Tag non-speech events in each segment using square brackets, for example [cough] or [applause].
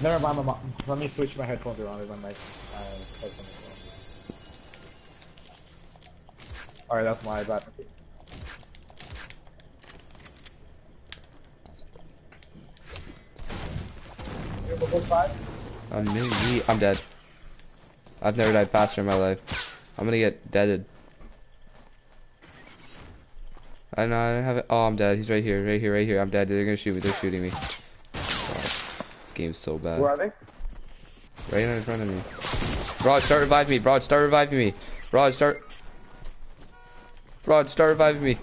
Never mind, my. Let me switch my headphones around when my uh, headphones Alright, that's my bad. I'm me- I'm dead. I've never died faster in my life. I'm gonna get deaded. I know I have it. Oh, I'm dead. He's right here, right here, right here. I'm dead. They're gonna shoot me. They're shooting me. God, game's so bad. Where are they? Right in front of me. Broad, start reviving me. Broad, start reviving me. Broad, start. Broad, start reviving me.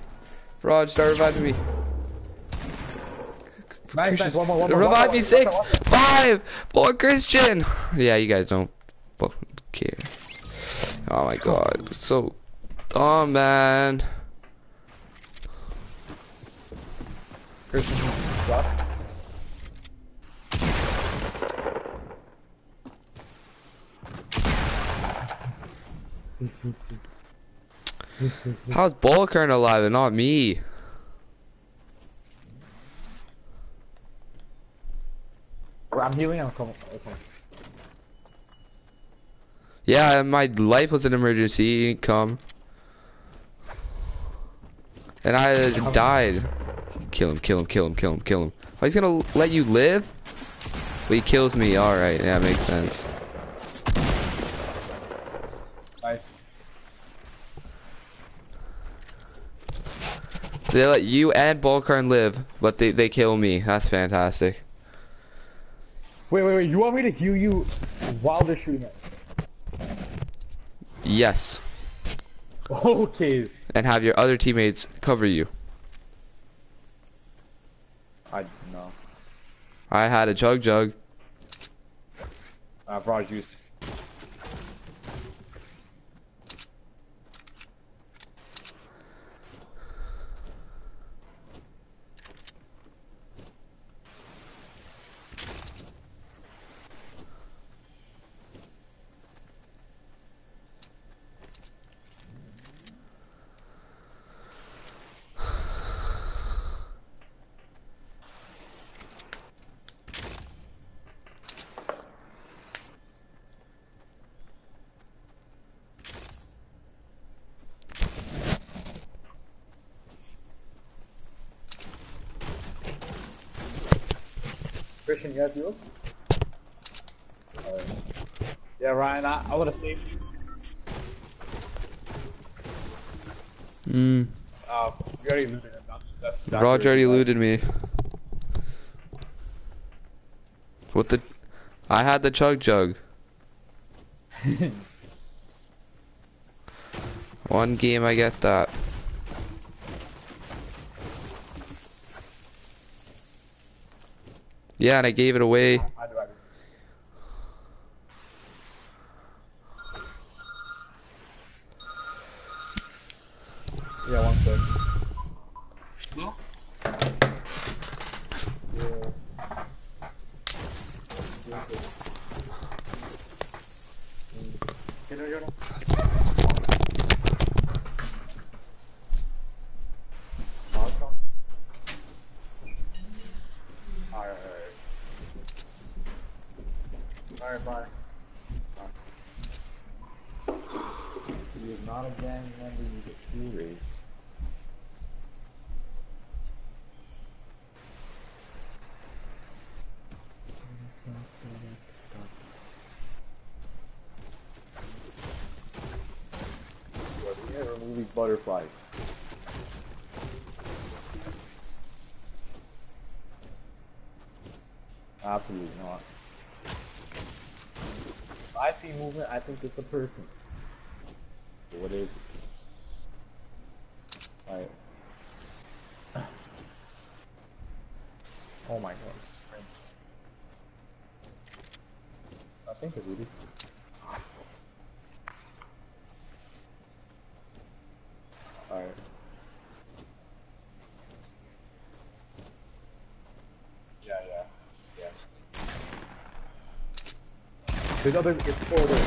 Broad, start reviving me. Nice, nice. One more, one more. Revive me more, six, one more. five, four, Christian. Yeah, you guys don't fucking care. Oh my god, so dumb, man. Christian, what? How's Bulkern alive and not me? I'm healing. I'm coming. Okay. Yeah, my life was an emergency. Come. And I died. Kill him, kill him, kill him, kill him, kill him. Oh, he's gonna let you live? But he kills me. Alright, yeah, makes sense. Nice. They let you and Bulkarn live, but they, they kill me. That's fantastic. Wait, wait, wait. You want me to heal you while they're shooting it? Yes. Okay. And have your other teammates cover you. I no. I had a chug jug. Uh, broad juice. Christian, you have heals? Alright. Yeah, Ryan, I, I would have saved you. Hmm. Uh, we already looted him. That's, exactly Roger already looted me. What the? I had the chug jug. [laughs] One game I get that. Yeah, and I gave it away. I do, I do. Yeah, one sec. No? Alright, alright. Alright, bye. He is not a gang member, you get two race. Yeah, remove these butterflies. Absolutely not. I see movement, I think it's a person. So what is it? Alright. Oh my god, sprint. I think it's really. Alright. Yeah, yeah, yeah. There's other, it's four others.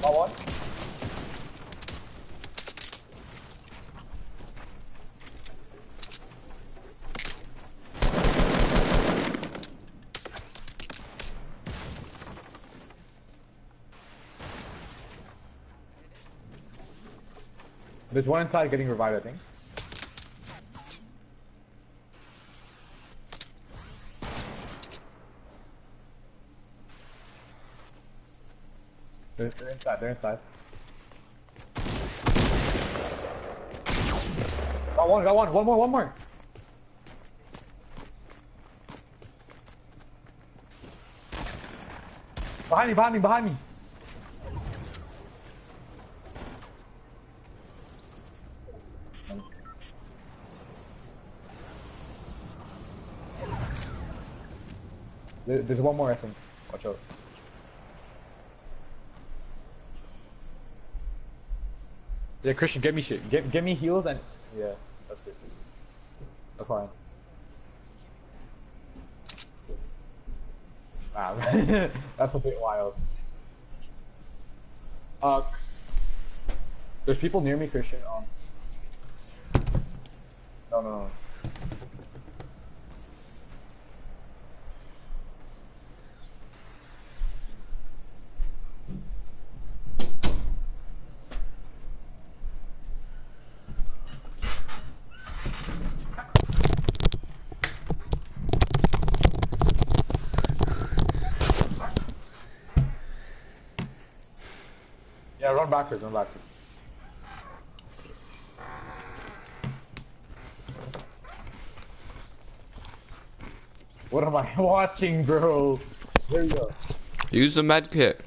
Got one? There's one inside getting revived, I think. They're, they're inside, they're inside. Got one, got one, one more, one more. Behind me, behind me, behind me. There, there's one more, I think. Watch out. Yeah, Christian, get me shit. Get, get me heals and... Yeah, that's it. That's fine. Wow, [laughs] that's a bit wild. Uh, there's people near me, Christian. Um, no, no, no. Yeah, run backwards, run backwards. What am I [laughs] watching, bro? There you go. Use the med kit.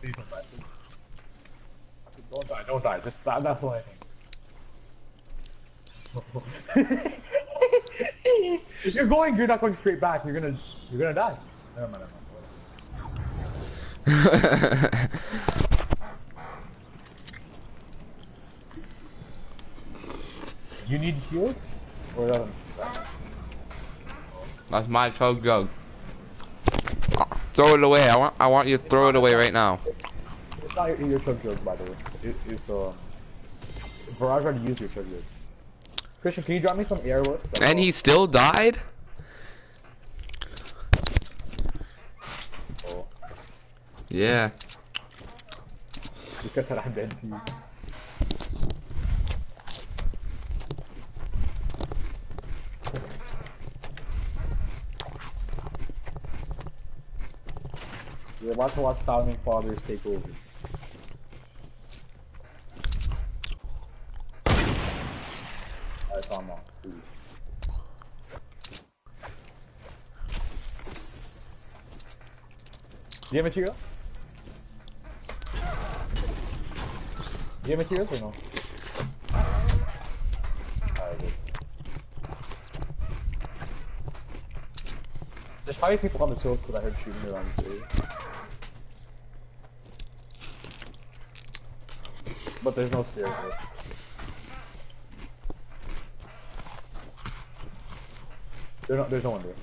Please don't die. Don't die, don't die. Just that, that's the only thing. if you're going, you're not going straight back. You're gonna, you're gonna die. Never mind, never mind. [laughs] You need heal? Or uh, That's my chug jug. Throw it away. I want. I want you to throw it away right now. it's not your, your chug jug, by the way. It, it's uh, Barrage already used your chug jug. Christian, can you drop me some air? And he still died. Oh, Yeah. You're about to watch Founding Fathers take over. Alright, calm on. Do you have material? You have materials or no? There's probably people on the hill because I heard shooting around area. But there's no stairs here. There no, there's no one there.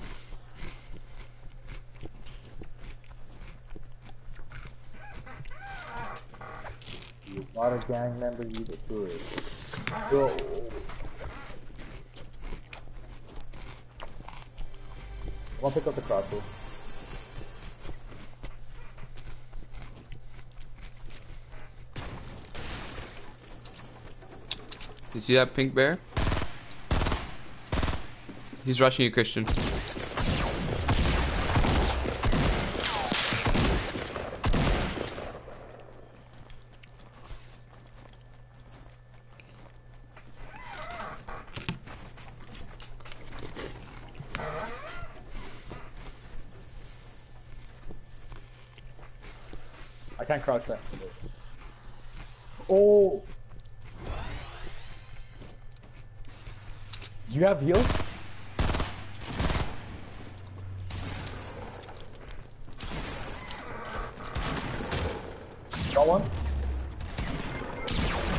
A gang member, a tourist. Bro. I'm gonna pick up the crossbow. You see that pink bear? He's rushing you, Christian. Have heals? Got one?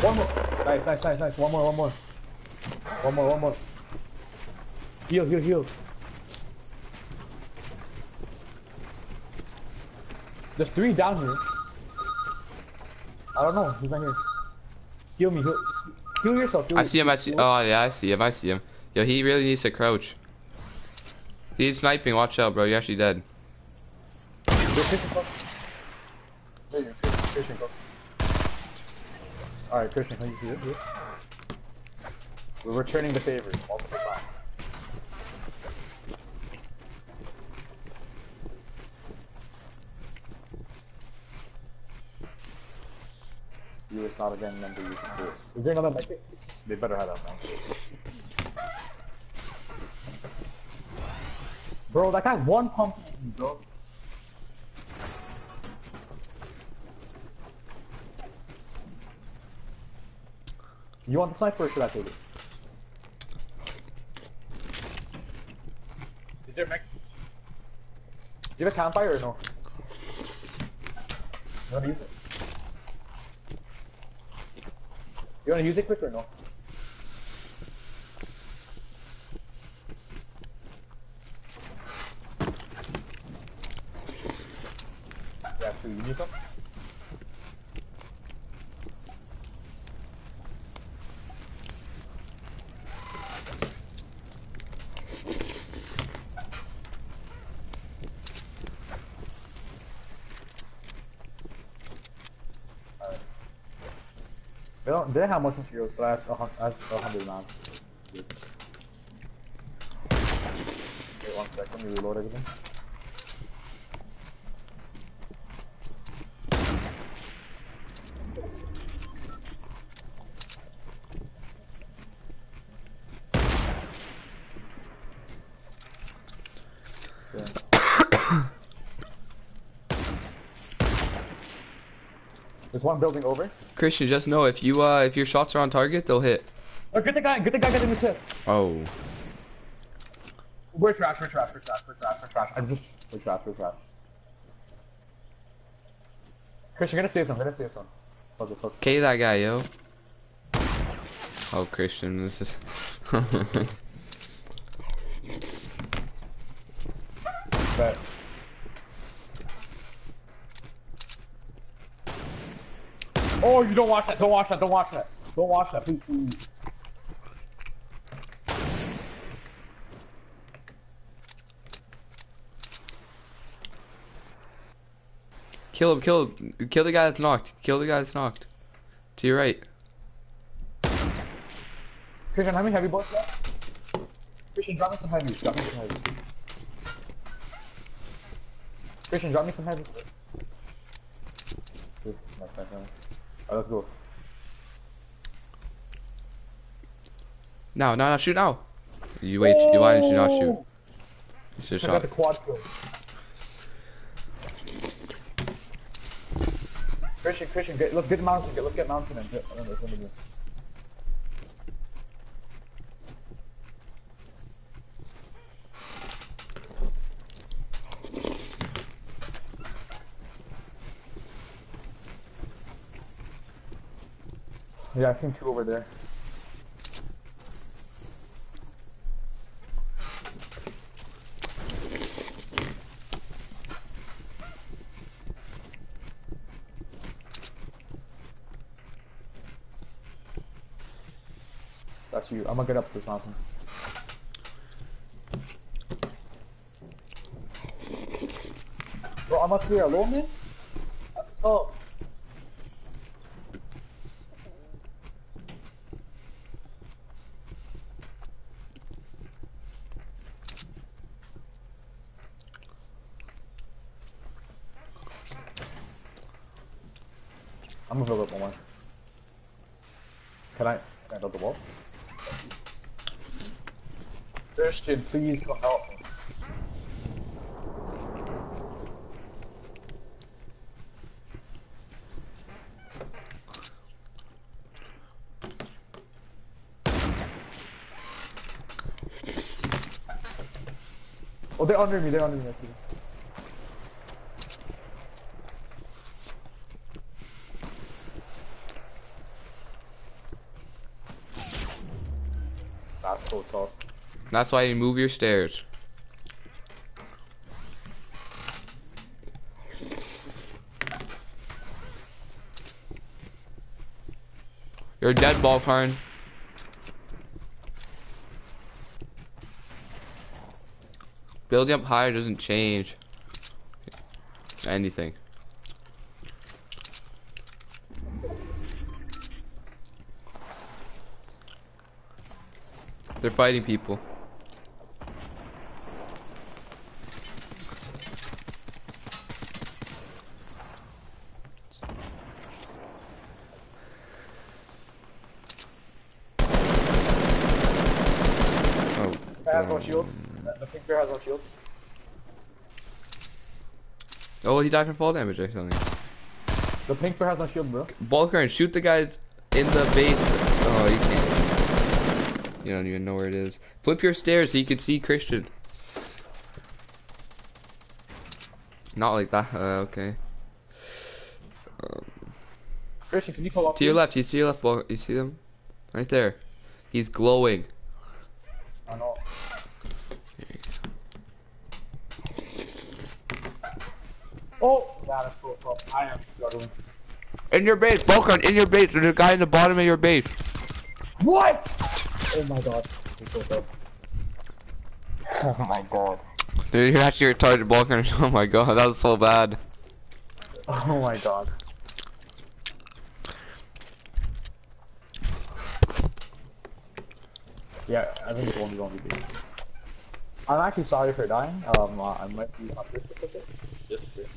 One more. Nice, nice, nice, nice. One more, one more. One more, one more. Heal, heal, heal. There's three down here. I don't know. He's not here. Heal me. Heal, heal yourself. Heal I see him. I see. Oh yeah, I see him. I see him. Yo, he really needs to crouch. He's sniping. Watch out, bro. You're actually dead. You're pissing off. There you go. Christian, go. Alright, Christian, can you see it? We're returning the favor multiple times. You is not again member you can do it. Is there another medic? They better have that man. Bro, that guy one pump me, bro. You want the sniper or should I take it? Is there mech? Do you have a campfire or no? You wanna use it? You wanna use it quick or no? Yeah, so you need some? They have motion shields, but I have a I have hundred rounds. Wait one sec. Let me reload everything. There's one building over. Christian, just know if you uh if your shots are on target, they'll hit. Oh, get the guy! Get the guy getting the tip. Oh. We're trash. We're trash. We're trash. We're trash. We're trash. I'm just. We're trash. We're trash. Chris, you're gonna save some. I'm gonna save some. Fuck it. Fuck it. Okay, that guy, yo. Oh, Christian, this is. [laughs] Bet. Oh, you don't watch that. Don't watch that. Don't watch that. Don't watch that. Please, please. kill him, kill him. Kill the guy that's knocked. Kill the guy that's knocked. To your right. Christian, how many heavy bullets left? Christian, drop me some heavies. Drop me some heavies. Christian, drop me some heavies. Let's go. Now, now, now, shoot now. You wait. You why didn't you not shoot? You should I got the quad kill. Christian, Christian, get, let's get mountain. Get, let's get mountain and get. I don't know, Yeah, I seen two over there. That's you. I'm gonna get up this mountain. Bro, I'm up here alone, man? Oh. I'm gonna build up one more. Can I, can I build the wall? Please come help me. Oh, they're under me, they're under me. That's why you move your stairs. You're dead, ball Karn. Building up higher doesn't change anything. They're fighting people. He died from fall damage or something. The pink bear has no shield, bro. Balkarn, shoot the guys in the base. Oh, you can't. You don't even know where it is. Flip your stairs so you can see Christian. Not like that. Uh, okay. Christian, can you pull up? To your left. He's to your left. Bal- You see them? Right there. He's glowing. I know. Oh, yeah, that's so tough. I am struggling. In your base, Balkarn. In your base. There's a guy in the bottom of your base. What? Oh my god. So. Oh my god. Dude, you're actually retarded, Balkarn. Oh my god, that was so bad. Oh my god. Yeah, I think it's one going to be. I'm actually sorry for dying. Um, uh, I might be autistic with it. Just a bit.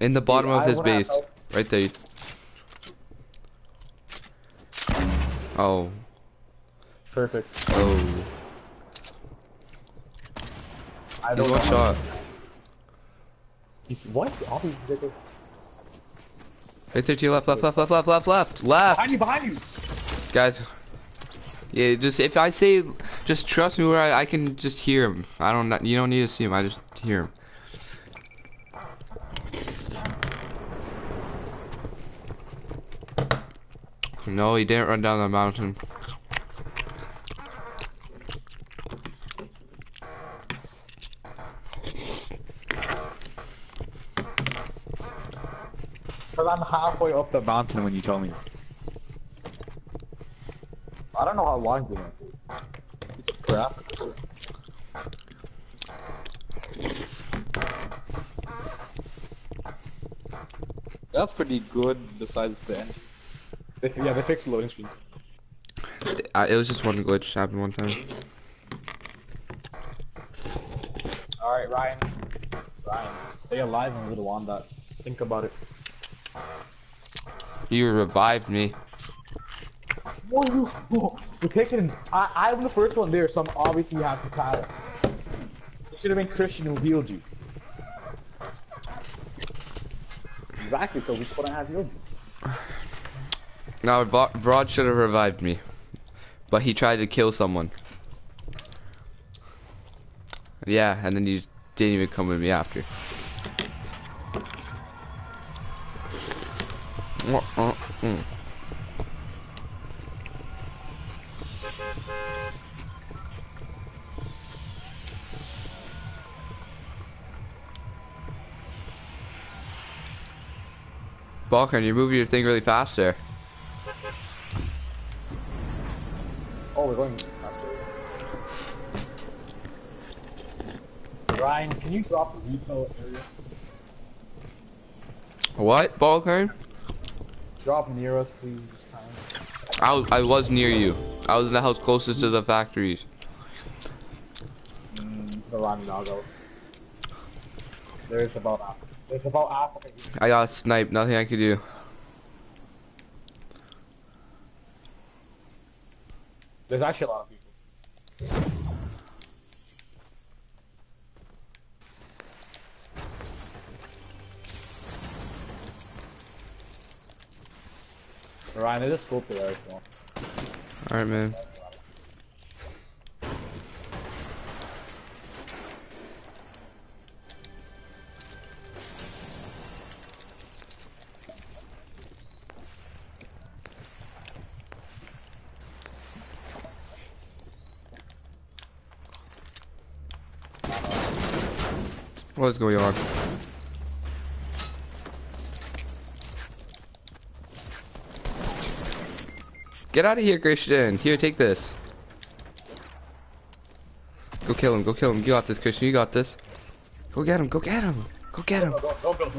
In the bottom Dude, of his base. help. Right there. Oh. Perfect. Oh. I He's don't one shot. He's what? Ridiculous. Right there to your left, left, left, left, left, left, left, left. Behind you, behind you! Guys. Yeah, just if I say, just trust me where I, I can just hear him. I don't, you don't need to see him. I just hear him. No, he didn't run down the mountain. I'm halfway up the mountain when you tell me this. I don't know how long you went. Crap. That's pretty good besides the end. They, yeah, they fixed the loading screen. I, it was just one glitch happened one time. Alright, Ryan. Ryan, stay alive and little on that. Think about it. You revived me. Whoa, whoa, whoa. We're taking. I, I'm the first one there, so I'm obviously have to Kyle. It should have been Christian who healed you. Exactly, so we couldn't have healed you. No, Vrod should have revived me, but he tried to kill someone. Yeah, and then you didn't even come with me after. Balkan, you're moving your thing really fast there. You drop the retail area? What, Balkan? Drop near us, please. This time. I was, I was near you. I was in the house closest to the factories. Mm, the Ryan Nago. There's about. There's about half. I got sniped. Nothing I could do. There's actually a lot of people. Ryan, there's a scope there as well. All right, man. What is going Get out of here, Christian. Here, take this. Go kill him. Go kill him. You got this, Christian. You got this. Go get him. Go get him. Go get him. No, don't, don't don't.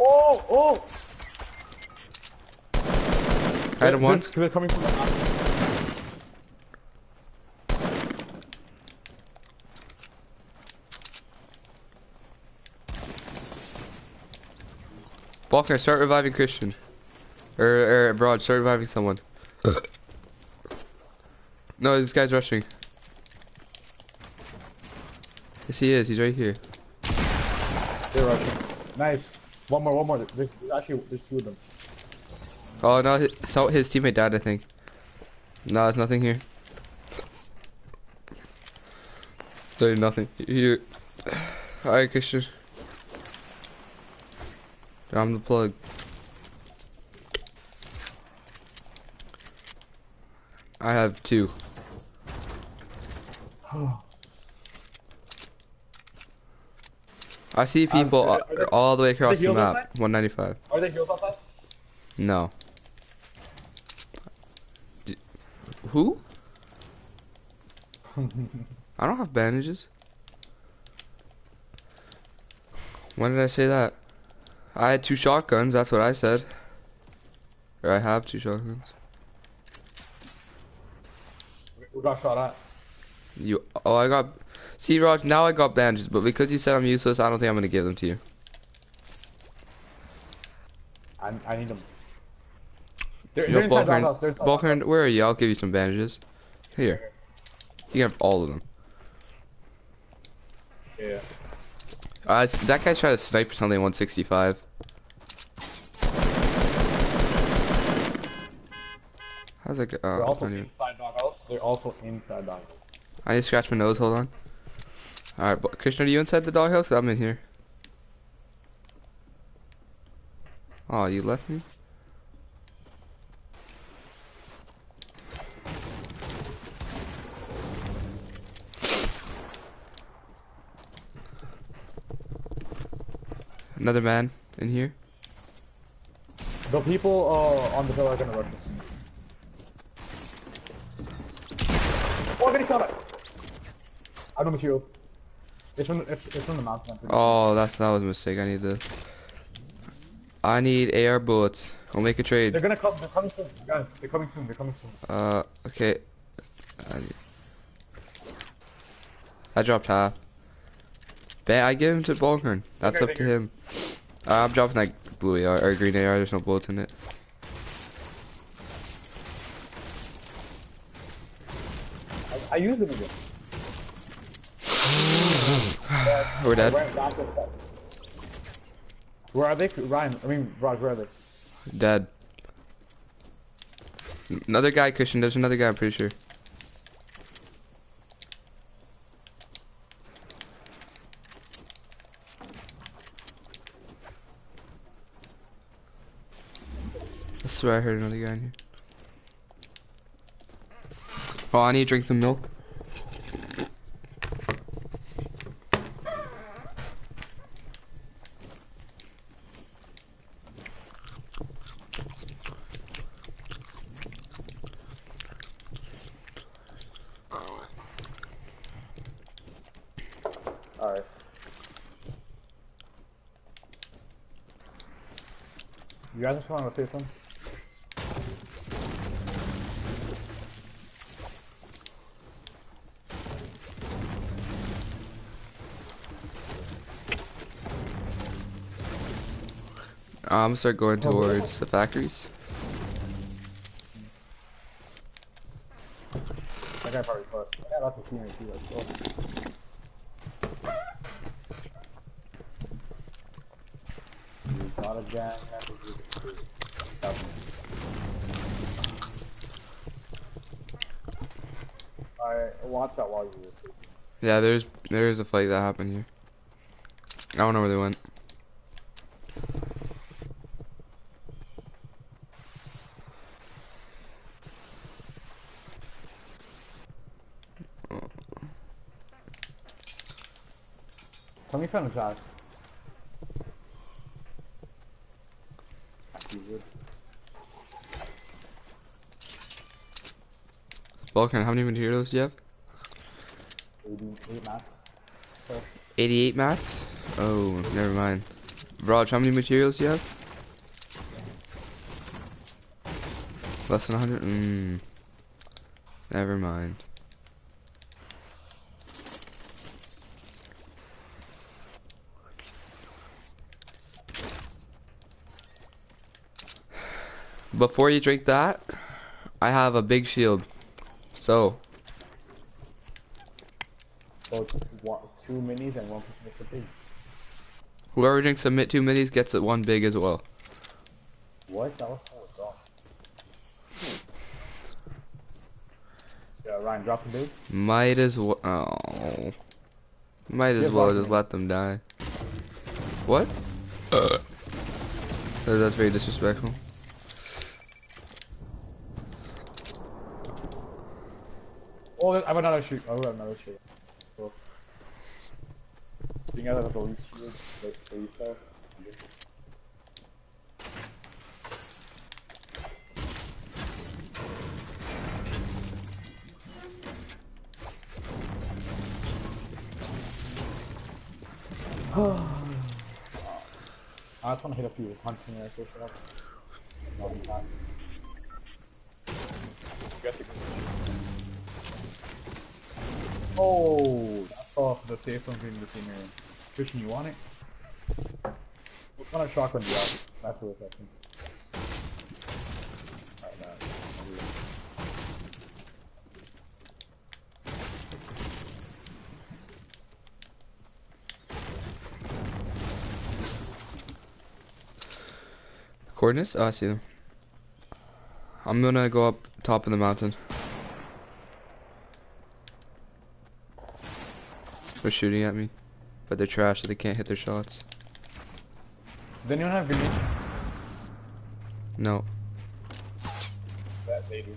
Oh, oh! oh. I had him once. They're coming from the Balkan, start reviving Christian. Or, or Broad, start reviving someone. [laughs] no, this guy's rushing. Yes, he is. He's right here. They're rushing. Nice. One more, one more. There's, actually there's two of them. Oh no, his, so his teammate died, I think. No, there's nothing here. There's nothing here. [sighs] Alright, Christian. I'm the plug. I have two. I see Um, people are all, are there- all the way across the map. outside? 195. Are there heals outside? No. D- who? [laughs] I don't have bandages. When did I say that? I had two shotguns, that's what I said. Or I have two shotguns. We got shot at. You oh I got see Rod now I got bandages, but because you said I'm useless, I don't think I'm gonna give them to you. I, I need them. They're, Yo, they're inside Balkan, doghouse. They're inside Balkan, doghouse. where are you? I'll give you some bandages. Here. You can have all of them. Yeah. Uh, that guy tried to snipe something 165. How's that go? They're also inside. They're doghouse. I need to scratch my nose, hold on. Alright, but Krishna, are you inside the doghouse? I'm in here. Oh, you left me? Another man in here. The people uh, on the hill are gonna rush us. Oh, I'm getting shot at. I don't know shield. It's from it's, it's from the mountain. Oh, that's that was a mistake. I need the. I need AR bullets. I'll make a sure. They're trade. Er gonna come. They're coming soon, guys. They're coming soon. They're coming soon. Uh, okay. I, need... I dropped half. Ba I give him to Balkern. That's Okay, up to you. him. Uh, I'm dropping that blue AR or green AR. There's no bullets in it. I, I use them again. [sighs] We're dead. Where. Where are they? Ryan. I mean, Rod. Where are they? Dead. Another guy, Christian. There's another guy. I'm pretty sure. I swear I heard another guy in here. Oh, I need to drink some milk. You guys just want to say something? I'm gonna start going towards the factories. That guy probably fucked. I got teammates too. Let's go. A gang member who can do it. Alright, watch that while you. Yeah, there's there's a fight that happened here. I don't know where they went. Tell I'm shot. I see wood. Vulcan, how many materials do you have? 88 mats. 88 mats? Oh, never mind. Raj, how many materials do you have? Less than 100? Mmm. Never mind. Before you drink that, I have a big shield. So, So it's one, two minis and one person makes a big. whoever drinks the mid two minis gets it one big as well. What? That was so dumb. Yeah, Ryan, drop the big. Might as well. Oh. Might as Yeah, well just me. let them die. What? Uh, That's very disrespectful. Oh, I have another shoot. I have another shoot. So, you guys have the least shield, like freeze stuff. [sighs] I just want to hit a few hunting rifle shots. Not in time. Got the- Oh, off the safe zone in the same area. Christian, you want it? What kind of shotgun do you have? That's what I it. Coordinates? Oh, I see them. I'm gonna go up top of the mountain. They're shooting at me, but they're trash, so they can't hit their shots. Does anyone have grenades? No. That do.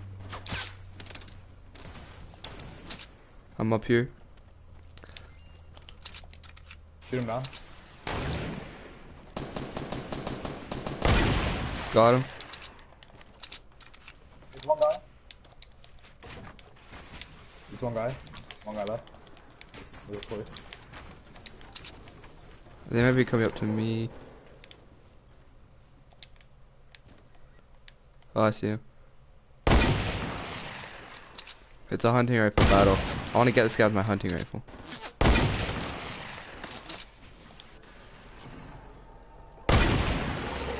I'm up here. Shoot him down. Got him. There's one guy. There's one guy. One guy left. They might be coming up to me. Oh, I see him. It's a hunting rifle battle. I want to get this guy with my hunting rifle.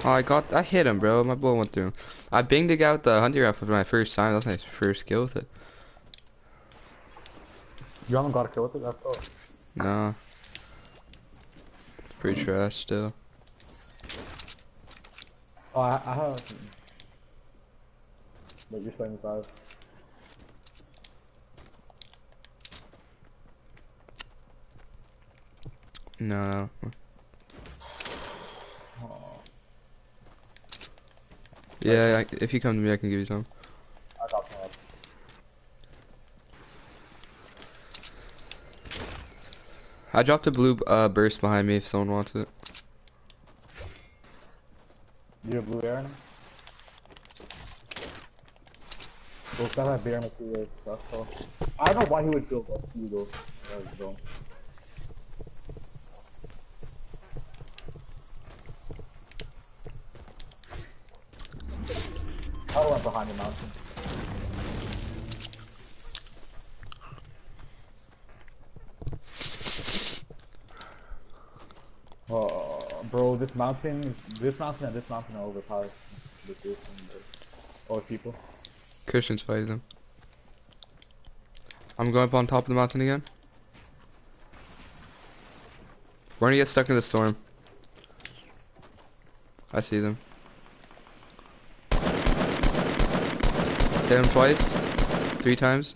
Oh, I got, I hit him, bro. My bullet went through him. I binged the guy with the hunting rifle for my first time. That's my first kill with it. You haven't got a kill with it? That's oh. Nah. Pretty trash still. Oh, I, I have. Wait, you're 75. No. Oh, Yeah, I, if you come to me, I can give you some. I got some. up. I dropped a blue uh, burst behind me if someone wants it. You have blue air guys have bare materials stuff, so. I don't know why he would build up you though. That. I went behind the mountain. Oh, bro, this mountain, this mountain and this mountain are overpowered. This is from the people. Christian's fighting them. I'm going up on top of the mountain again. We're gonna get stuck in the storm. I see them. Hit him twice. Three times.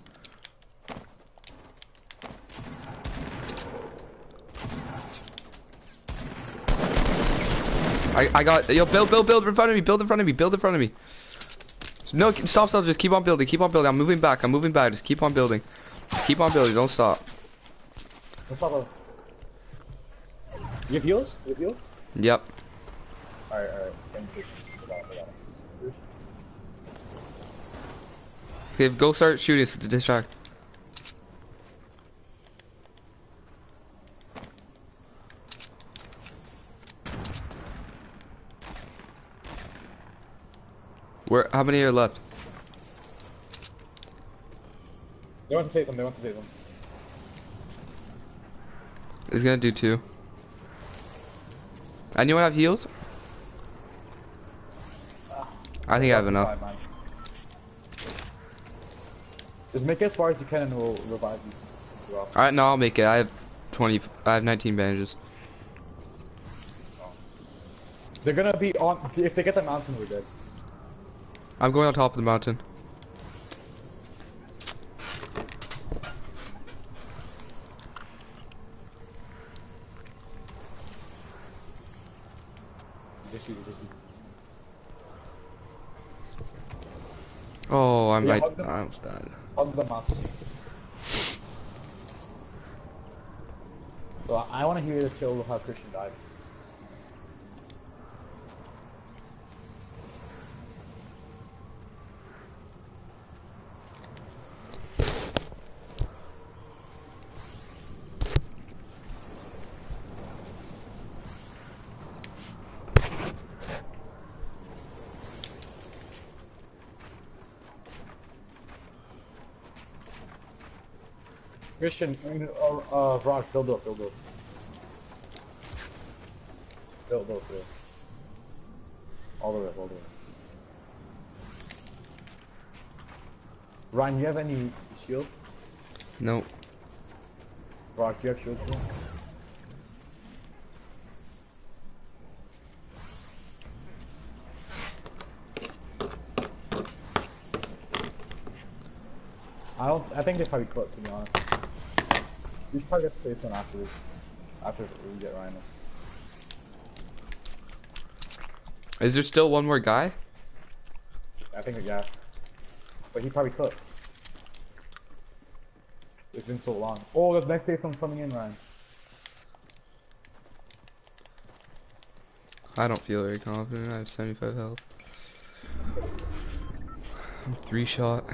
I, I got, yo, build, build, build in front of me, build in front of me, build in front of me. No, stop, stop, just keep on building, keep on building. I'm moving back, I'm moving back, just keep on building. Keep on building, don't stop. Talk about. You have heals? You have heals? Yep. Alright, alright. Let me push. Hold on, hold on. This. Okay, go start shooting to distract. Where? How many are left? They want to say something. They want to say something. He's gonna do two. Anyone have heals? Uh, I think I have enough. Just make it as far as you can and we'll revive you. Well, Alright, no, I'll make it. I have 20, I have 19 bandages. They're gonna be on. If they get the mountain, we're dead. I'm going on top of the mountain. Just shoot, just shoot. Oh, I Yeah, might, hug. I almost died. On the mountain. So I want to hear the tale of how Christian died. Christian, uh, uh, Raj, build up, build up. Build up, build. All the way, up, all the way. Ryan, you have any shields? No. Raj, you have shields? too? I don't. I think they probably quit, to be honest. We should probably get to say something after we get Rhino. Is there still one more guy? I think yeah. But he probably could. It's been so long. Oh, there's next day someone's coming in, Ryan. I don't feel very confident. I have 75 health. I'm three shot.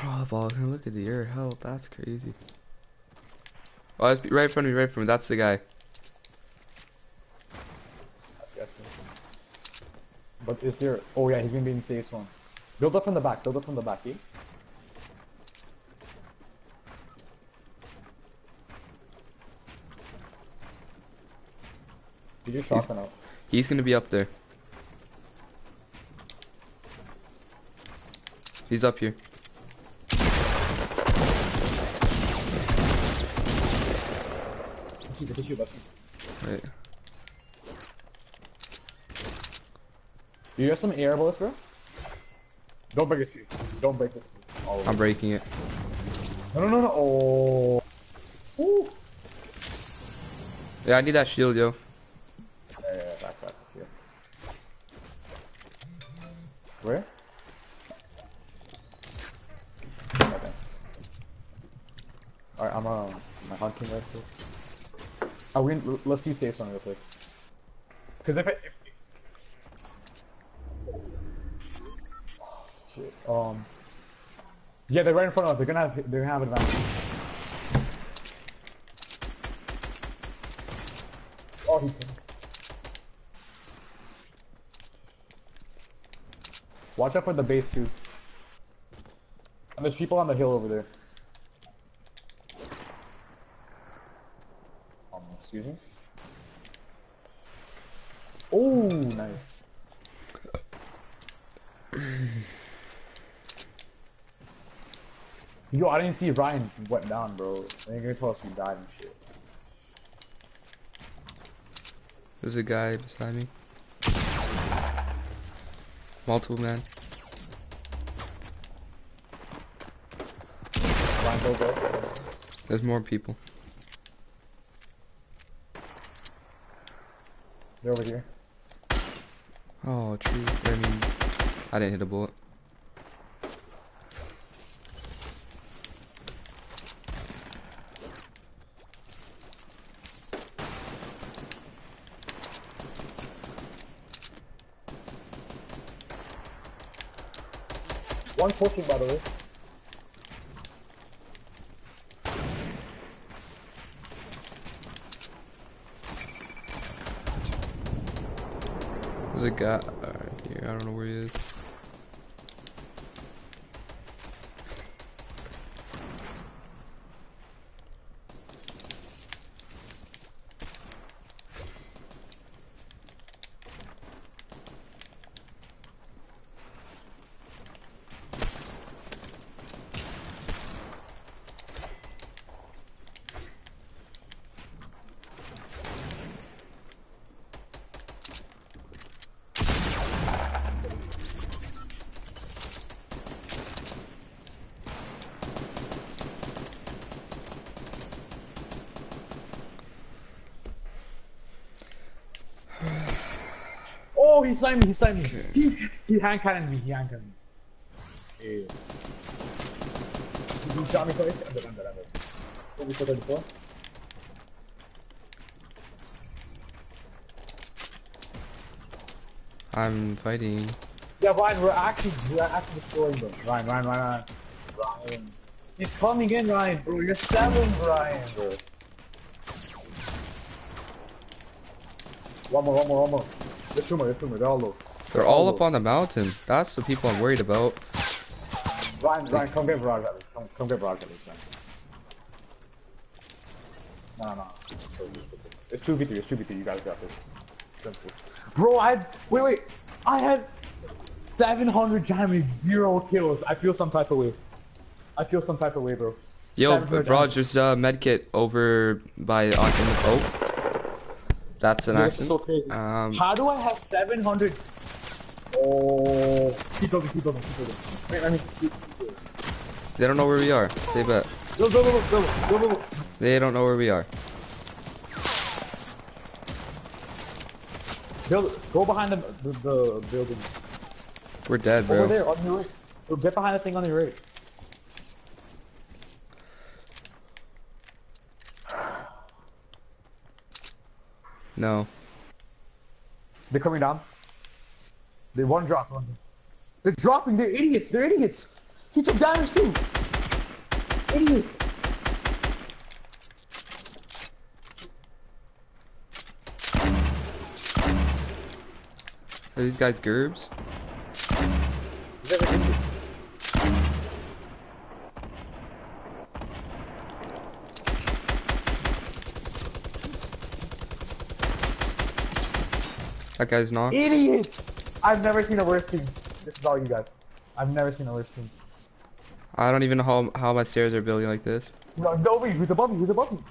Oh, Vulcan, look at the air health. That's crazy. Oh, it's right in front of me, right in front of me. That's the guy. But is there? Oh yeah, he's gonna be in safe zone. Build up from the back. Build up from the back, eh? Did your shotgun out? He's gonna be up there. He's up here. Let's see, let's shoot, let's shoot. Wait. Do you have some air bullets, bro? Don't break it, Don't break it. All of I'm breaking it. No, no, no, no. Oh. Ooh. Yeah, I need that shield, yo. Oh, l- let's use safe zone real quick. Cause if it, if shit, um, yeah, they're right in front of us. They're gonna have, they're gonna have advantage. Oh, he's. Watch out for the base too. And there's people on the hill over there. Um, excuse me. Oh, nice. Yo, I didn't see Ryan went down, bro. Then you're gonna tell us we died and shit. There's a guy beside me. Multiple man. Ryan, go, go. There's more people. They're over here. Oh, true. I mean, I didn't hit a bullet. One pushing, by the way. A uh, guy uh, here. I don't know where he is. Oh, he sniped me. He sniped me. He he hand cannoned me. He hand cannoned me. Yeah. He shot me twice. I'm dead. I'm dead. I'm dead. What we said before? I'm fighting. Yeah, Ryan, we're actually we're actually destroying them. Ryan, Ryan, Ryan, Ryan. Ryan. He's coming in, Ryan, bro. You're seven, Ryan, bro. One more, one more, one more. There's two more, there's two more. They're all low. They're all up on the mountain. That's the people I'm worried about. Ryan, Ryan, come get at least. Come, come get least, Ryan. No, no. It's 2v3, it's 2v3. You guys got this. Simple. Bro, I had. Wait, wait. I had 700 damage, zero kills. I feel some type of way. I feel some type of way, bro. Yo, 700 Raj, damage. there's a medkit over by uh, the boat. That's an Yeah, is so crazy. Um, How do I have 700? Oh. Keep building, keep building, keep building. Wait, I mean, keep, they don't know where we are. Say bet. Go, go, go, go, go, go, go. They don't know where we are. Build, go behind the, the, the building. We're dead, bro. Over there, on your right. Get behind the thing on your right. No. They're coming down. They one drop. One. They're dropping. They're idiots. They're idiots. He took damage too. Idiots. Are these guys gerbs? These guys are idiots. That guy's not. Idiots. I've never seen a worse team. This is all you guys. I've never seen a worse team. I don't even know how how my stairs are building like this. No, he's over you. Who's above you? Who's above you?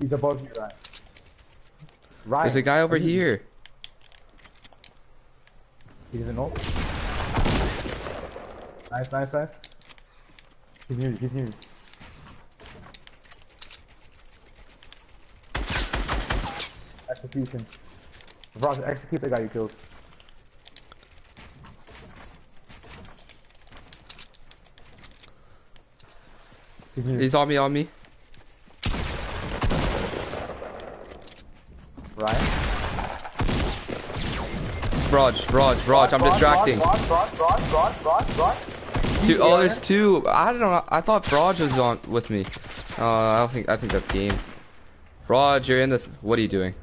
He's above you, Ryan. Ryan. There's a guy over here. He doesn't know. Nice, nice, nice. He's new. He's new. Execution. Roger, execute the guy you killed. He's. He's on me, on me. Ryan. Raj, Raj, Raj, I'm distracting. Rod, Rod, Rod, Rod, Rod, Rod. Two, oh, there's two. I don't know. I thought Raj was on with me. Uh, I don't think. I think that's game. Raj, you're in this. What are you doing?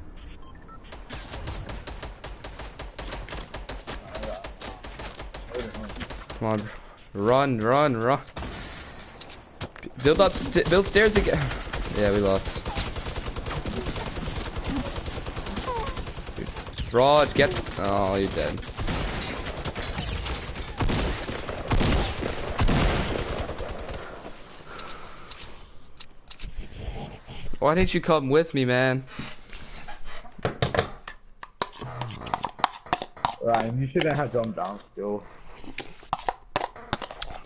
Come on, run, run, run. Build up, st build stairs again. [laughs] Yeah, we lost. Raj, get. Oh, you're dead. Why didn't you come with me, man? Ryan, you shouldn't have jumped down still.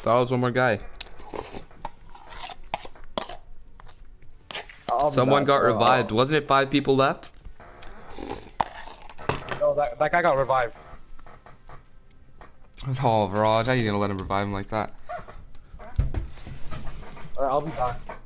Thought it was one more guy. Be Someone got revived. Wasn't it five people left? No, that, that guy got revived. Oh, Raj, how are you gonna let him revive him like that? Alright, I'll be back.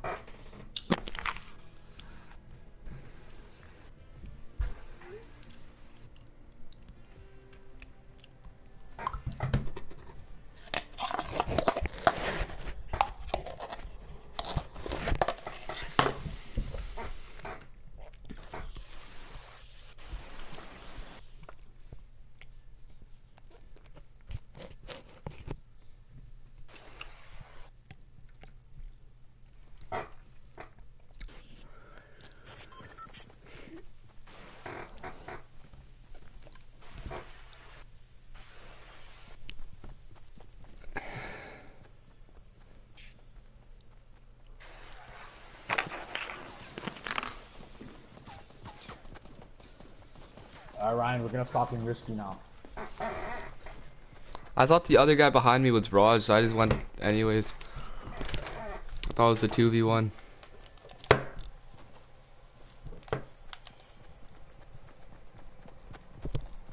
Uh, Ryan, we're gonna stop being risky now. I thought the other guy behind me was Raj, so I just went anyways. I thought it was a 2v1.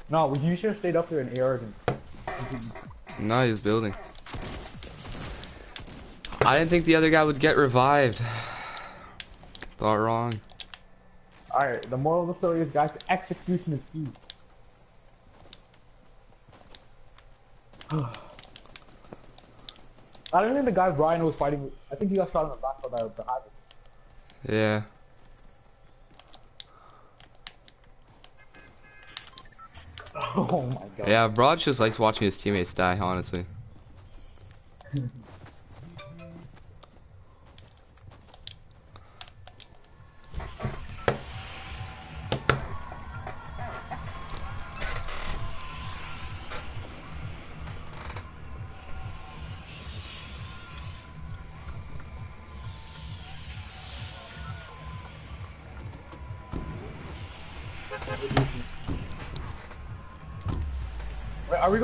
No, you should have stayed up there in AR and No, he's building. I didn't think the other guy would get revived. [sighs] Thought wrong. Alright, the moral of the story is, guys, execution is key. [sighs] I don't think the guy Brian was fighting with, I think he got shot in the back by the, Havoc. Yeah. [laughs] Oh my god. Yeah, Broad just likes watching his teammates die, honestly. [laughs]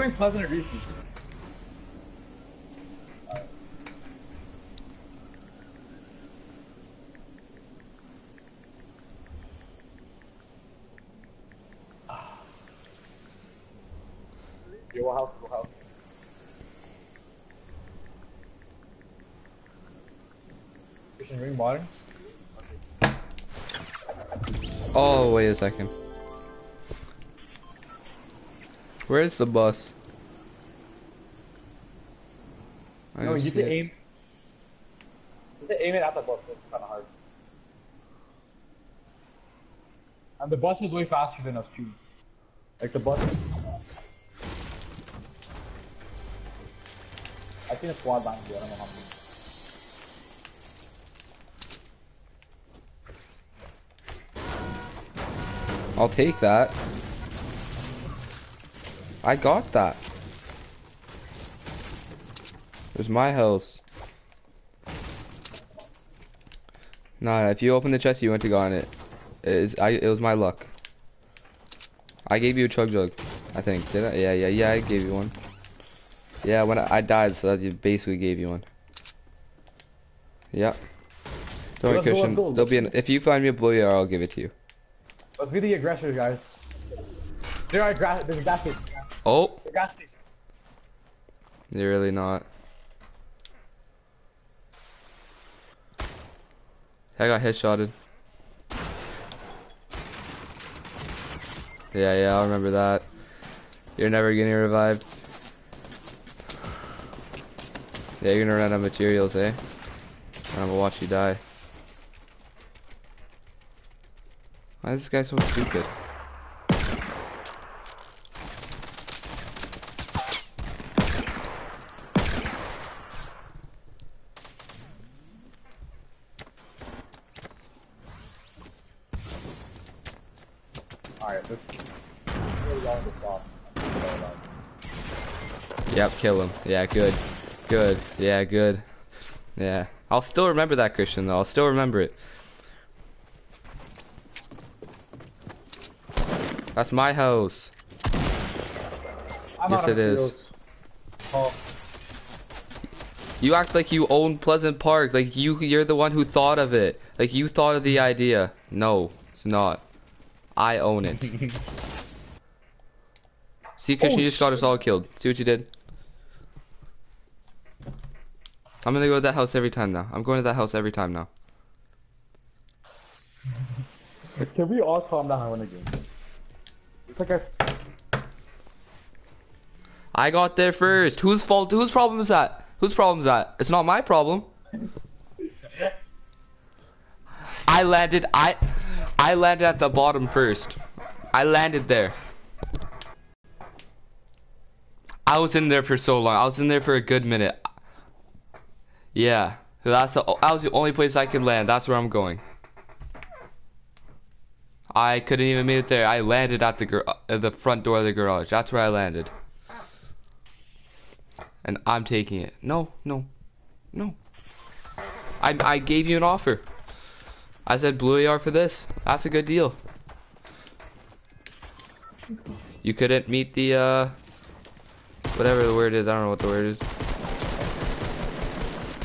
Wait, are we Pleasant or Reese? Yo, what house? What house? Christian Ring Moderns? Oh, wait a second. Where's the bus? Don't you to aim. You to aim it at the bus. It's kind of hard. And the bus is way faster than us too. Like the bus. I think a squad behind you. I don't know how many. I'll take that. I got that. There's my house. Nah, if you open the chest, you went to go on it. It's, I, it was my luck. I gave you a chug jug, I think. Did I? Yeah, yeah, yeah, I gave you one. Yeah, when I, I died, so that basically gave you one. Yeah. Don't worry, Let's go, let's Christian. go. There'll be an, if you find me a blue AR, I'll give it to you. Let's be the aggressors, guys. There are gra- there's a gas station. Oh, The gas station. you're really not. I got headshotted. Yeah, yeah, I'll remember that. You're never getting revived. Yeah, you're gonna run out of materials, eh? I'm gonna watch you die. Why is this guy so stupid? Alright, this. Really long to stop. Yep, kill him. Yeah, good. Good. Yeah, good. Yeah. I'll still remember that, Christian, though. I'll still remember it. That's my house. I'm Yes, it is. Oh, You act like you own Pleasant Park. Like you, you're the one who thought of it. Like you thought of the idea. No, it's not. I own it. [laughs] See, Christian, Oh, you just got us all killed. See what you did? I'm gonna go to that house every time now. I'm going to that house every time now. [laughs] Can we all calm down when again? It's like a. I got there first. Whose fault? Whose problem is that? Whose problem is that? It's not my problem. [laughs] I landed. I, I landed at the bottom first. I landed there. I was in there for so long. I was in there for a good minute. Yeah, that's the. That was the only place I could land. That's where I'm going. I couldn't even make it there. I landed at the uh, the front door of the garage. That's where I landed. And I'm taking it. No, no, no. I I gave you an offer. I said blue AR for this. That's a good deal. You couldn't meet the uh whatever the word is, I don't know what the word is.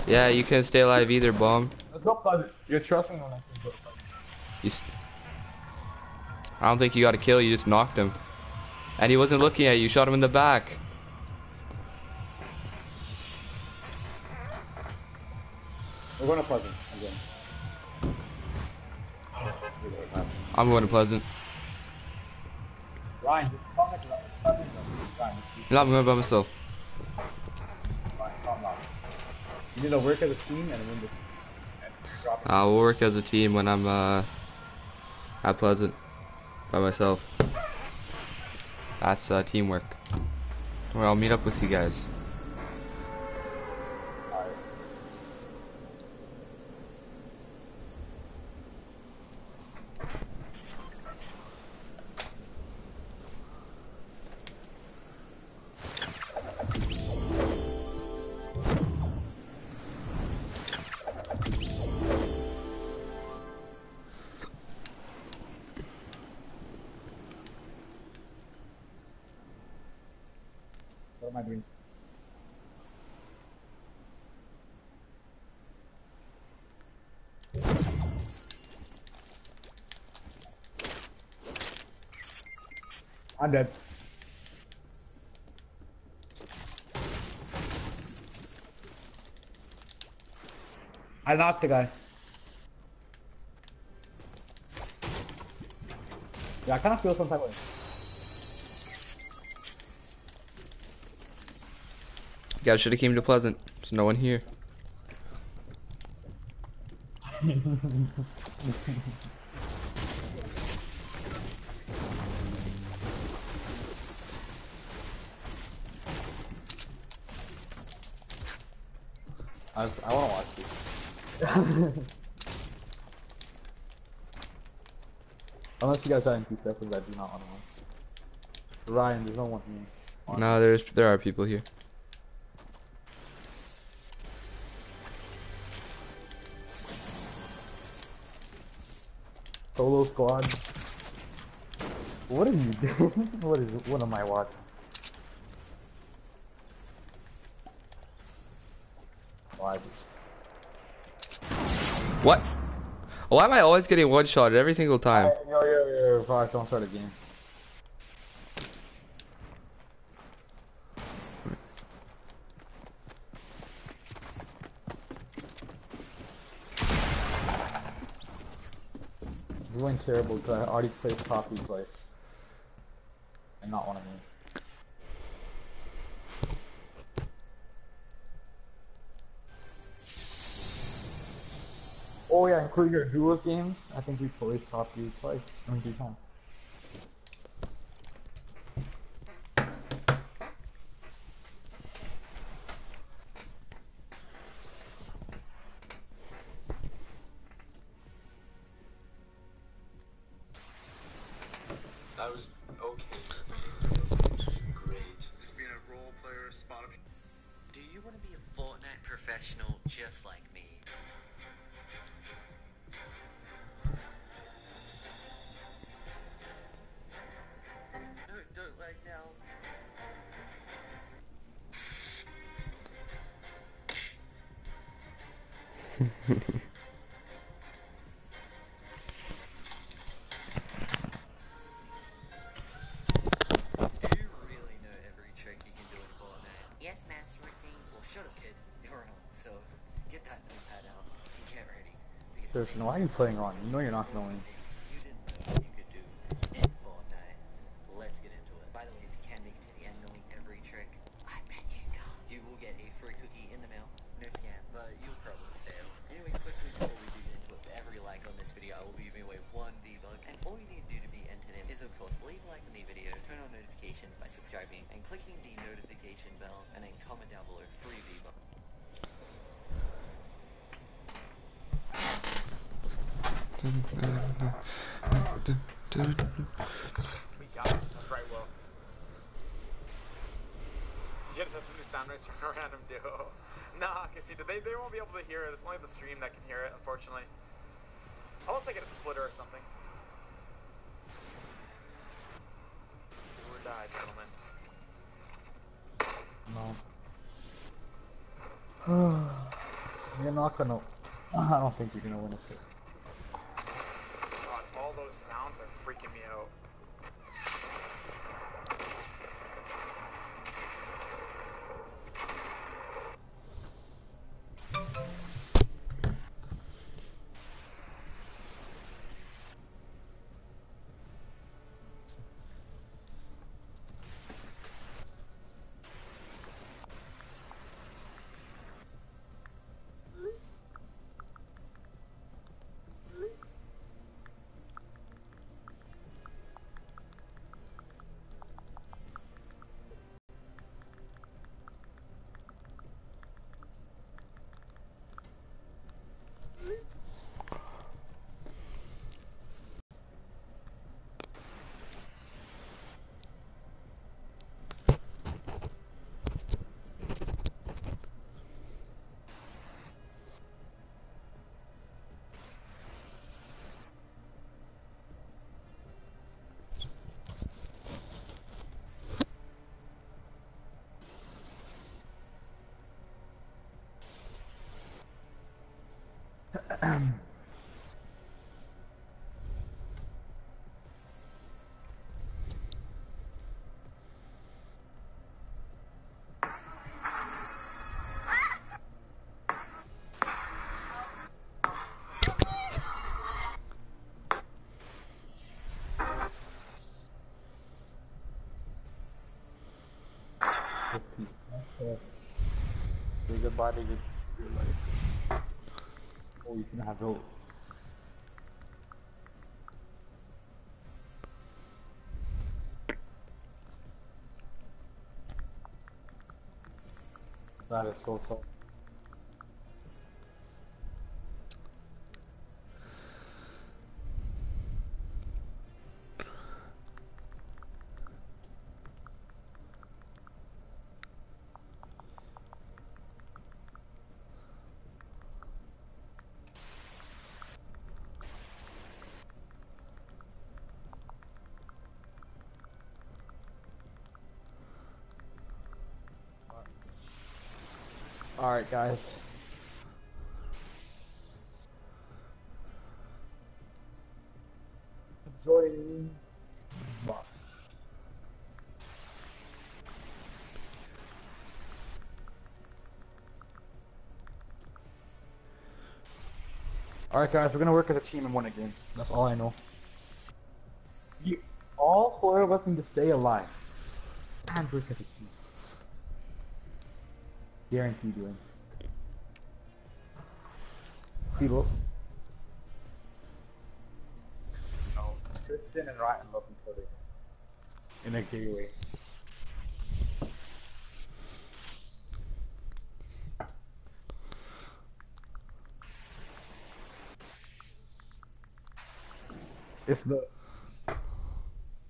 Yeah, you couldn't stay alive either, bomb. Let's go Pleasant. You're trusting when I say go Pleasant. You st- I don't think you got a kill, you just knocked him. And he wasn't looking at you, you shot him in the back. We're going to Pleasant again. I'm going to Pleasant. Ryan, just come at the Pleasant. Ryan, No, I'm going by myself. Ryan, calm down. You need to work as a team and win the. Uh, we'll work as a team when I'm uh, at Pleasant by myself. That's uh, teamwork. Well, I'll meet up with you guys. I'm dead. I knocked the guy. Yeah, I kind of feel some type of way. You guys should have came to Pleasant. There's no one here. [laughs] I, I want to watch this. [laughs] Unless you guys are in two seconds, I do not want to watch. Ryan, there's no one here. No, there's there are people here. Solo squad. What are you [laughs] doing? what is it? What am I watching? Why? What? Why am I always getting one shot every single time? Yo, yo, yo, yo, Fox, don't start a game. This is going terrible because I already played Coffee twice. And not one of me. Yeah, including your duos games, I think we've played top three twice. I mean three times. Why are you playing on? You know you're not gonna win. things you didn't know you could do in Fortnite. Let's get into it. By the way, if you can make it to the end knowing every trick, I bet you can. You will get a free cookie in the mail. No scam, but you'll probably fail. Anyway, quickly before we do get into it, for every like on this video, I will be giving away one V-Buck. And all you need to do to be entered in is, of course, leave a like on the video, turn on notifications by subscribing, and clicking the notification bell, and then comment down below free V-Buck. We got this. That's right, Will. Yeah, that's a new sound race from a random duo. [laughs] Nah, see, they, they won't be able to hear it. It's only the stream that can hear it, unfortunately. Unless I get a splitter or something. die, gentlemen. No. [sighs] You're not gonna. [sighs] I don't think you're gonna win this. God, all those sounds are freaking me out. Goodbye to. Oh, you shouldn't have hope. That is so tough. Alright, guys. Join. Alright guys, we're gonna work as a team and win again. That's all I know. You, all four of us need to stay alive. And work as a team. Guaranteed win. See. No, Tristan and Ryan love each other. In a gay way. It's the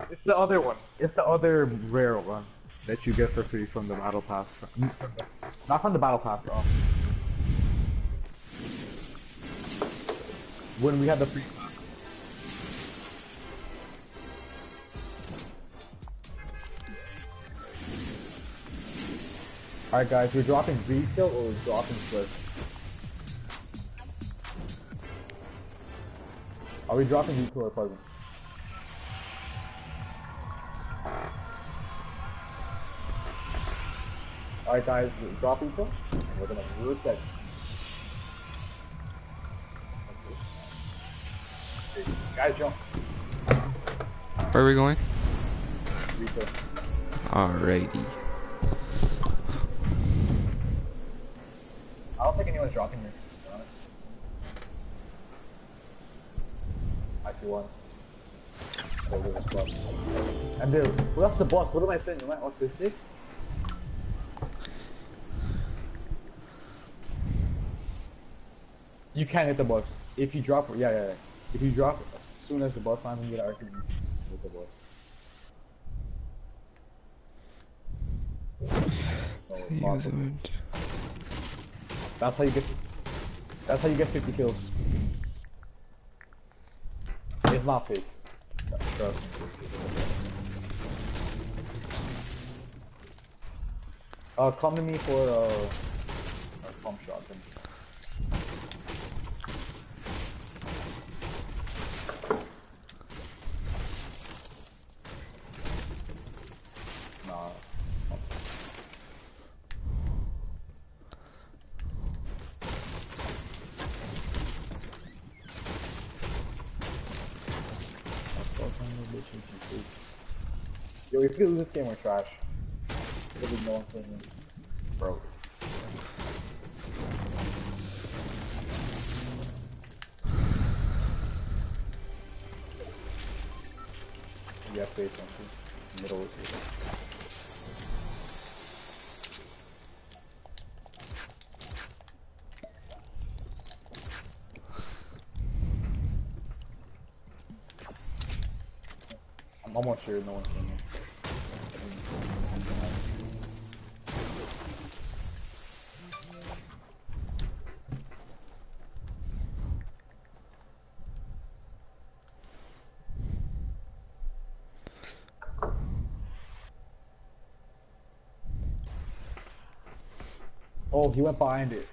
it's the other one. It's the other rare one that you get for free from the battle pass. From, not from the battle pass, though. When we had the free pass. Alright guys, we're dropping retail or we're dropping split? Are we dropping retail or plug-in? Alright guys, drop retail, and we're gonna work that. Guys, jump. Where are we going? Retail. Alrighty. I don't think anyone's dropping here, to be honest. I see one. And dude, well, that's the boss. What am I saying? Am I autistic? You can't hit the boss. If you drop, yeah, yeah, yeah. If you drop as soon as the boss lands, you get arcade with the boss. It's possible. That's how you get. That's how you get 50 kills. It's not fake. Trust me. Uh, come to me for uh, a pump shot. Then. Nah. Yo, if you lose this game, we're trash. There'll be no one playing. Bro. Faith on middle. Almost sure no one came in. Oh, he went behind it.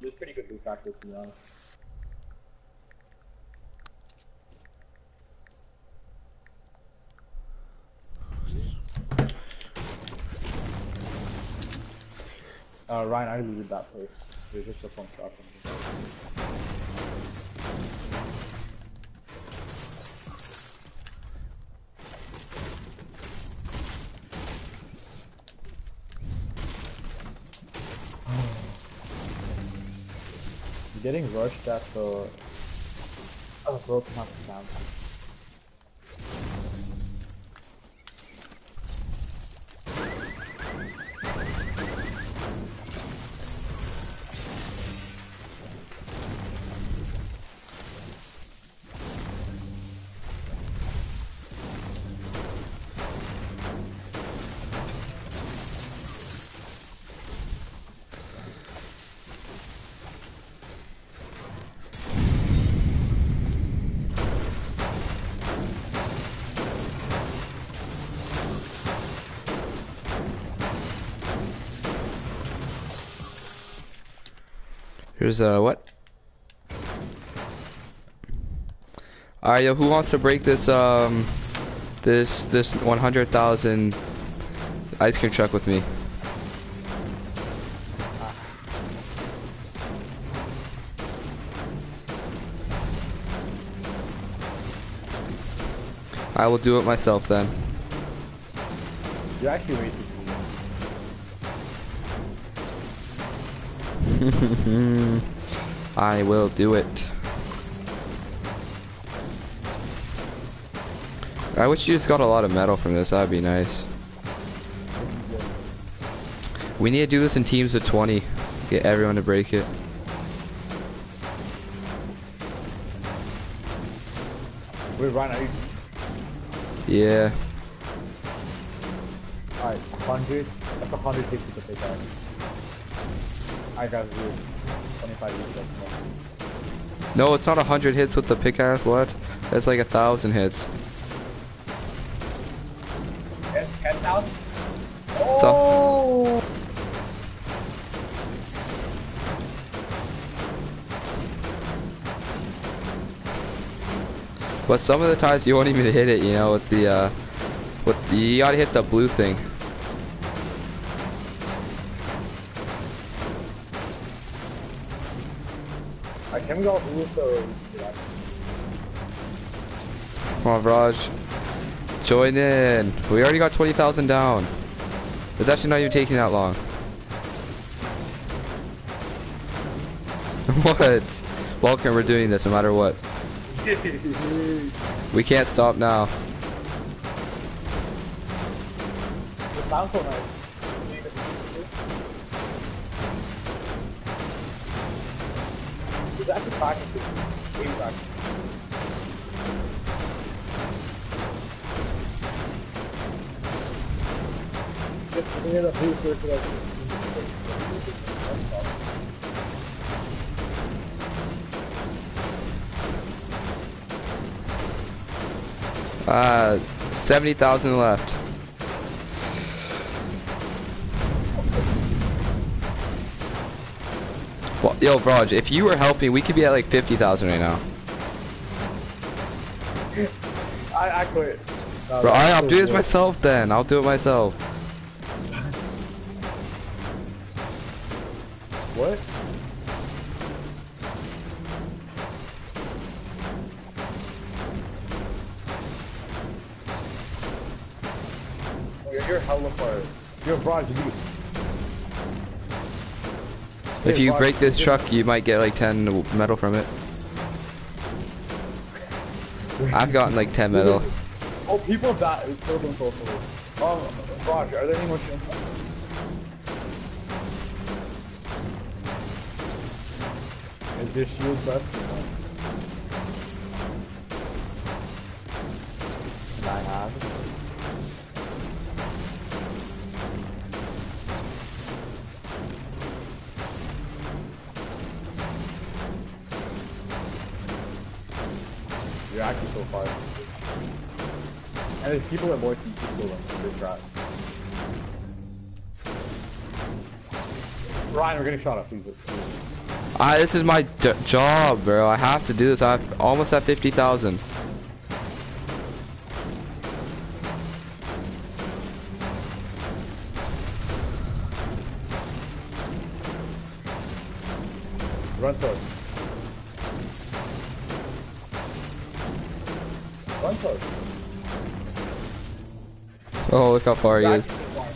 There's pretty good loot factor, to be honest. Uh, Ryan, I looted that place. There's just a fun shop. in getting rushed at the oh, broken house down. Here's a what? Alright, yo, who wants to break this um this this 100,000 ice cream truck with me? I will do it myself then. You're actually [laughs] I will do it. I wish you just got a lot of metal from this. That'd be nice. We need to do this in teams of 20. Get everyone to break it. Ryan, are you Yeah. alright? 100? That's 100 hits with the big guy. I got zero. 25 hits. No, it's not 100 hits with the pickaxe. What? That's like a thousand hits. 10,000? Oh! But some of the times you won't even hit it, you know, with the, uh, with the, you gotta hit the blue thing. Alright, can we go blue so yeah. Come on, Raj. Join in. We already got 20,000 down. It's actually not even taking that long. [laughs] what? Welcome, we're doing this no matter what. [laughs] We can't stop now. near the whole circle of this. Uh, 70,000 left. Well, yo, Braj, if you were helping, we could be at like 50,000 right now. I, I quit. No, Bro, I'll do this myself then. I'll do it myself. If you break this truck, you might get like 10 metal from it. I've gotten like 10 metal. Oh, people die. Killed them so Um, Raj, are there any more shields? Is there shields left? People at feet kill them. They're. Ryan, we're getting shot at, please. Ah, this is my job, bro. I have to do this. I'm almost at 50,000. How far he is. actually so far.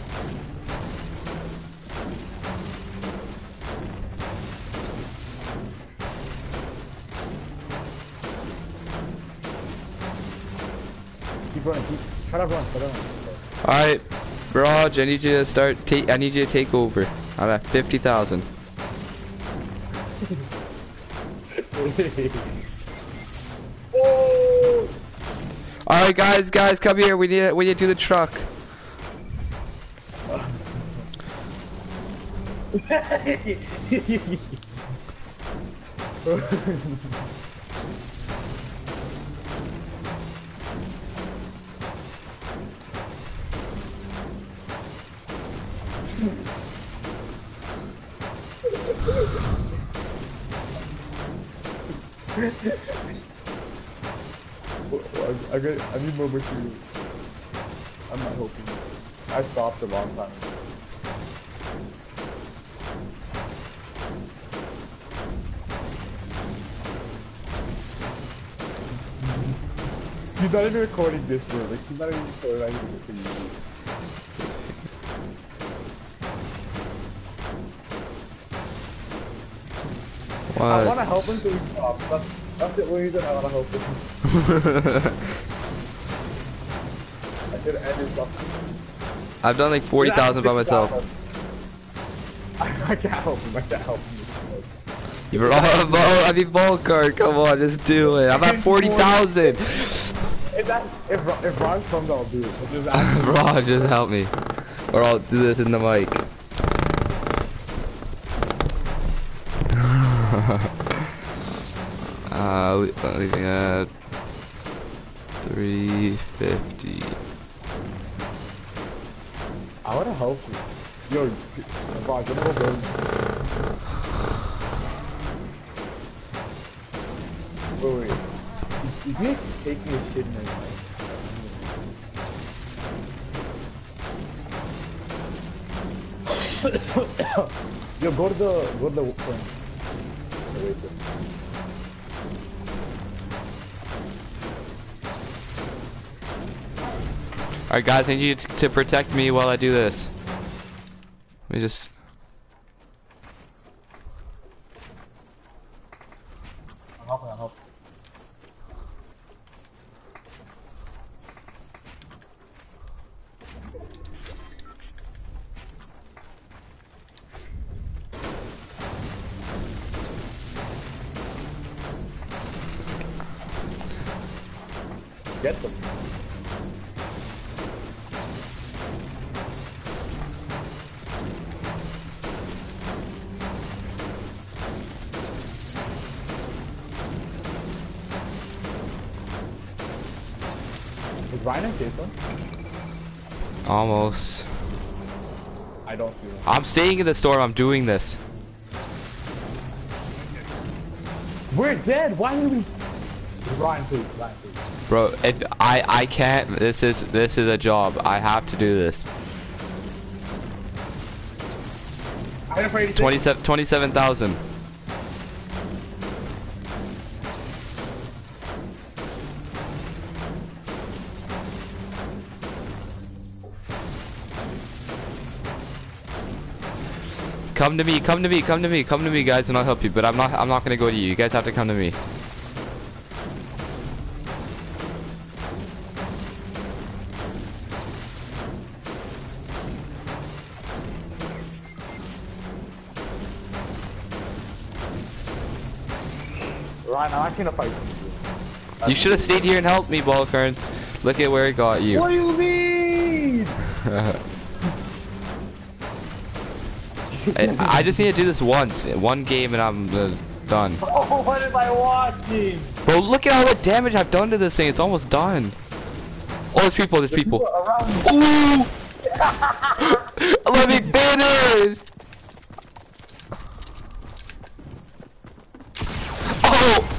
Keep running, keep, try to run, try to run. Alright, Raj, I need you to start. Take. I need you to take over. I'm at 50,000. oh! [laughs] Alright, guys, guys, come here. We need. We need to do the truck. I, I, I need more material. I'm not hoping. I stopped a long time ago. Not even recording this, bro. Like, he's not even recording anything for you. I want to help him What? till he stops. That's, that's the only reason I want [laughs] to [laughs] help him. I could end his stuff. I've done like 40,000 by myself. I, I can't help him. I can't help him. You're all I mean, ball card. Come on, just do it. I'm at 40,000. If that, if Ro- if Ron comes, I'll do it. Just. [laughs] Raj, just help me, or I'll do this in the mic. [laughs] uh, we- uh, leaving at 350. I want to help you. Yo, Raj, I'm Is, is he taking a shit in his mouth? Yo, go to the go to the thing. The wait thing. Alright, guys, I need you to, to protect me while I do this. Let me just. Staying in the storm. I'm doing this. We're dead. Why are we? Ryan, please. Ryan, please. Bro, if I I can't. This is this is a job. I have to do this. I 27 27,000. Come to me, come to me, come to me, come to me, guys, and I'll help you. But I'm not, I'm not gonna go to you. You guys have to come to me. Right now, I'm not fight you. You should have stayed here and helped me, Ballcards. Look at where it got you. What do you mean? I, I just need to do this once, one game, and I'm uh, done. [laughs] Oh, what am I watching? Bro, look at all the damage I've done to this thing. It's almost done. Oh, there's people. There's people. around. Ooh! [laughs] Let me finish! Oh!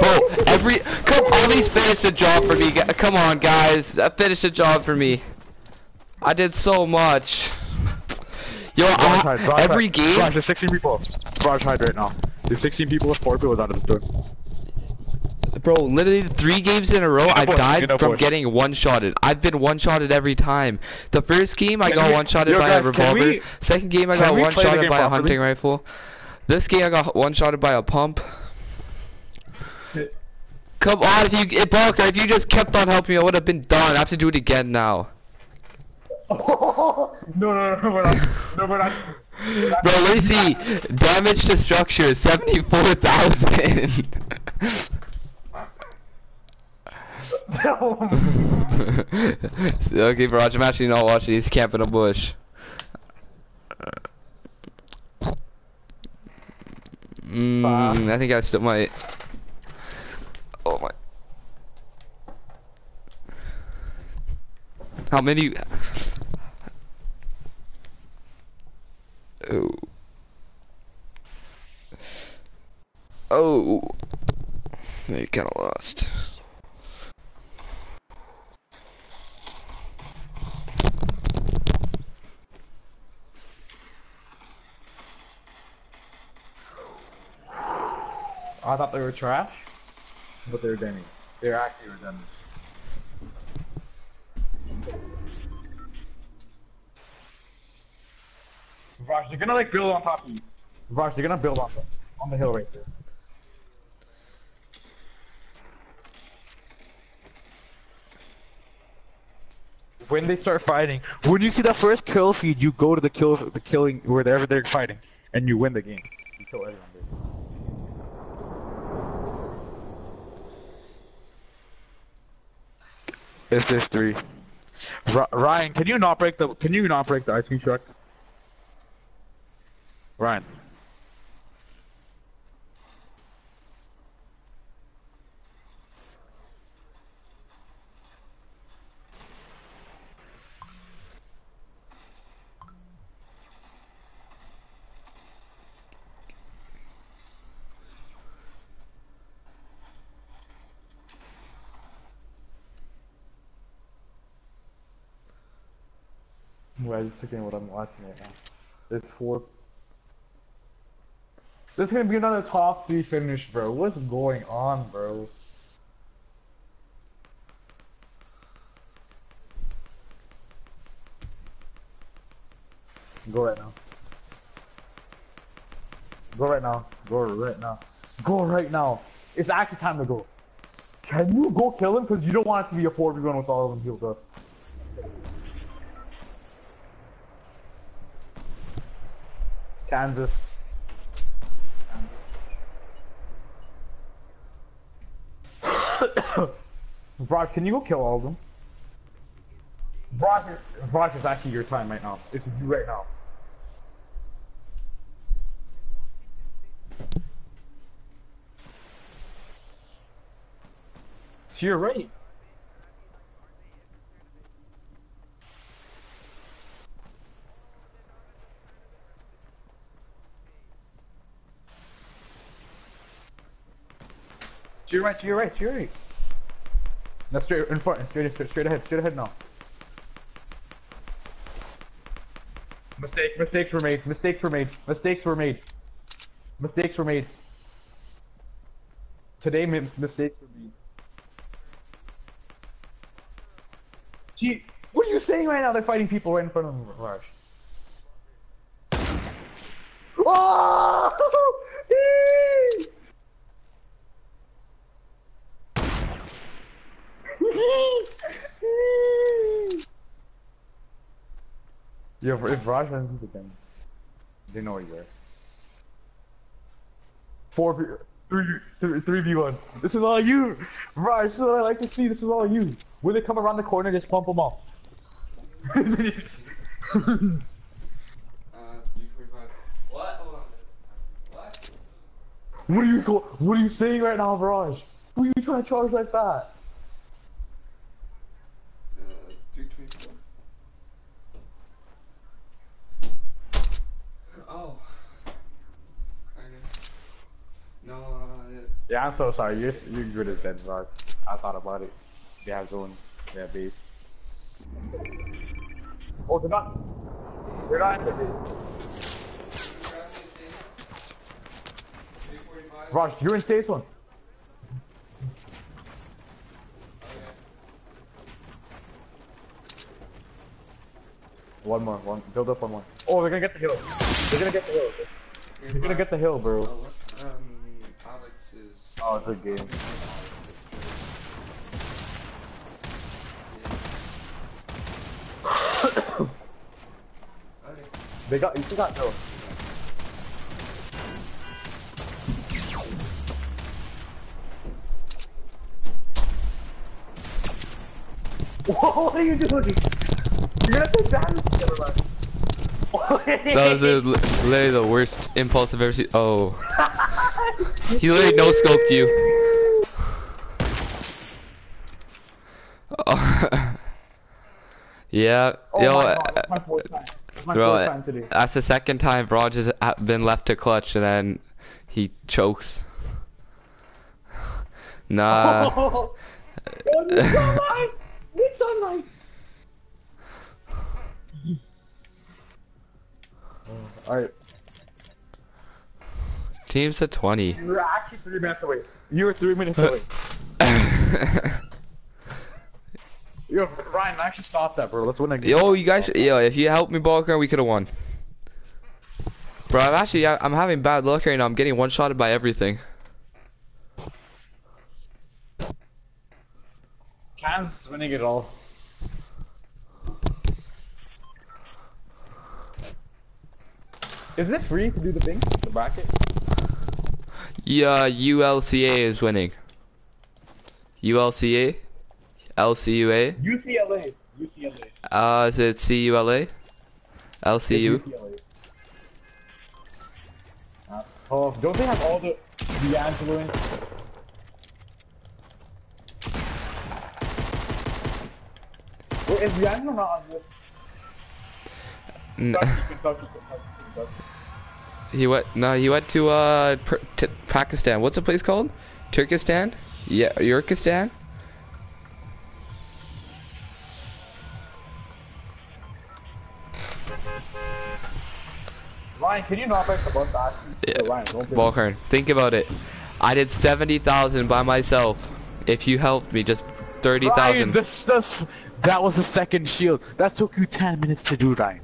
Bro, every come on, at finish the job for me. Come on, guys, finish the job for me. I did so much. Yo, I, every game. Raj, there's 16 people. Raj, hide right now. There's 16 people with four people out of this door. Bro, literally three games in a row, I've died in from bush. getting one-shotted. I've been one-shotted every time. The first game, I Can got one-shotted by a guys, can revolver. we- Second game, I got we play the one-shotted game by a properly? hunting rifle. This game, I got one-shotted by a pump. Come on, if you, eh, if Barker, if you just kept on helping me, I would have been done. I have to do it again now. No, no, no, no, we're not. No, we're not. Bro, let me see. Damage to structure, 74,000. [laughs] okay, bro, I'm actually not watching. He's camping a bush. Mm, I think I still might. Oh my. How many? Oh. Oh. They kind of lost. I thought they were trash, but they're Denny. They're actually redundant. Raj, they're gonna like build on top of you. Raj, they're gonna build on the, on the hill right there. When they start fighting, when you see the first kill feed, you go to the kill, the killing wherever they're fighting, and you win the game. You kill everyone. There. It's this three. R Ryan, can you not break the? Can you not break the ice cream truck? Wait, I just at what I'm watching right now. There's four. This is gonna be another top three finish, bro. What's going on, bro? Go right now. Go right now. Go right now. Go right now. It's actually time to go. Can you go kill him? Because you don't want it to be a 4v1 with all of them healed up. Kansas. Brock, can you go kill all of them? Brock, Brock is actually your time right now. It's you right now. To your right. To your right, to your right, to your right. No, straight in front, straight, in, straight, straight ahead, straight ahead now. Mistake, mistakes were made, mistakes were made, mistakes were made. Mistakes were made. Today, mis- mistakes were made. Gee, what are you saying right now? They're fighting people right in front of them, Raj. Oh! Yo, if- Raj runs into them, they know where you are. Four, three, three, three v one. This is all you, Raj. This is what I like to see. This is all you. When they come around the corner, just pump them off. [laughs] Uh? What are you What are you saying right now, Raj? Who are you trying to charge like that? Uh, 324. Oh. Okay. No, uh, Yeah, I'm so sorry. You're you're good as dead, Raj. I thought about it. They have zone. They have base. Oh, they're not. They're not in the base. Raj, you're in safe one. One more, one. Build up on one. Oh, they're gonna get the hill. They're gonna get the hill. They're gonna get the hill, bro. Um, Oh, it's a game. [coughs] They got, you got hill. [laughs] what are you doing? You're damage. Never mind. That was the, literally the worst impulse I've ever seen. Oh. [laughs] he literally no scoped you. Oh. [laughs] yeah, Oh yo, my uh, god, that's my fourth time. That's my bro, fourth time today. that's the second time Raj has been left to clutch and then he chokes. [laughs] Nah. [laughs] Oh, it's sunlight! It's sunlight! Alright, Team's at 20. you were actually three minutes away. You were three minutes away. [laughs] Yo, Ryan, I actually stop that, bro. Let's win a game. Yo, you guys, yo, if you helped me, Balker, we could have won. Bro, I'm actually, I'm having bad luck right now. I'm getting one-shotted by everything. Kansas is winning it all. Is it free to do the thing? The bracket? Yeah, ULCA is winning. ULCA? LCUA? UCLA. UCLA. Uh, is it CULA? LCU? UCLA. Uh, oh, don't they have all the D'Angelo in? Wait, is D'Angelo not on this? Kentucky, Kentucky, Kentucky, Kentucky. He went, no, he went to, uh, per- t- Pakistan. What's the place called? Turkestan? Yeah, Yurkistan? Ryan, can you not back the bus actually? Yeah. Ryan, don't be- Balkarn, think about it. I did 70,000 by myself. If you helped me, just Ryan, 30,000. this, this, that was the second shield. That took you 10 minutes to do, Ryan.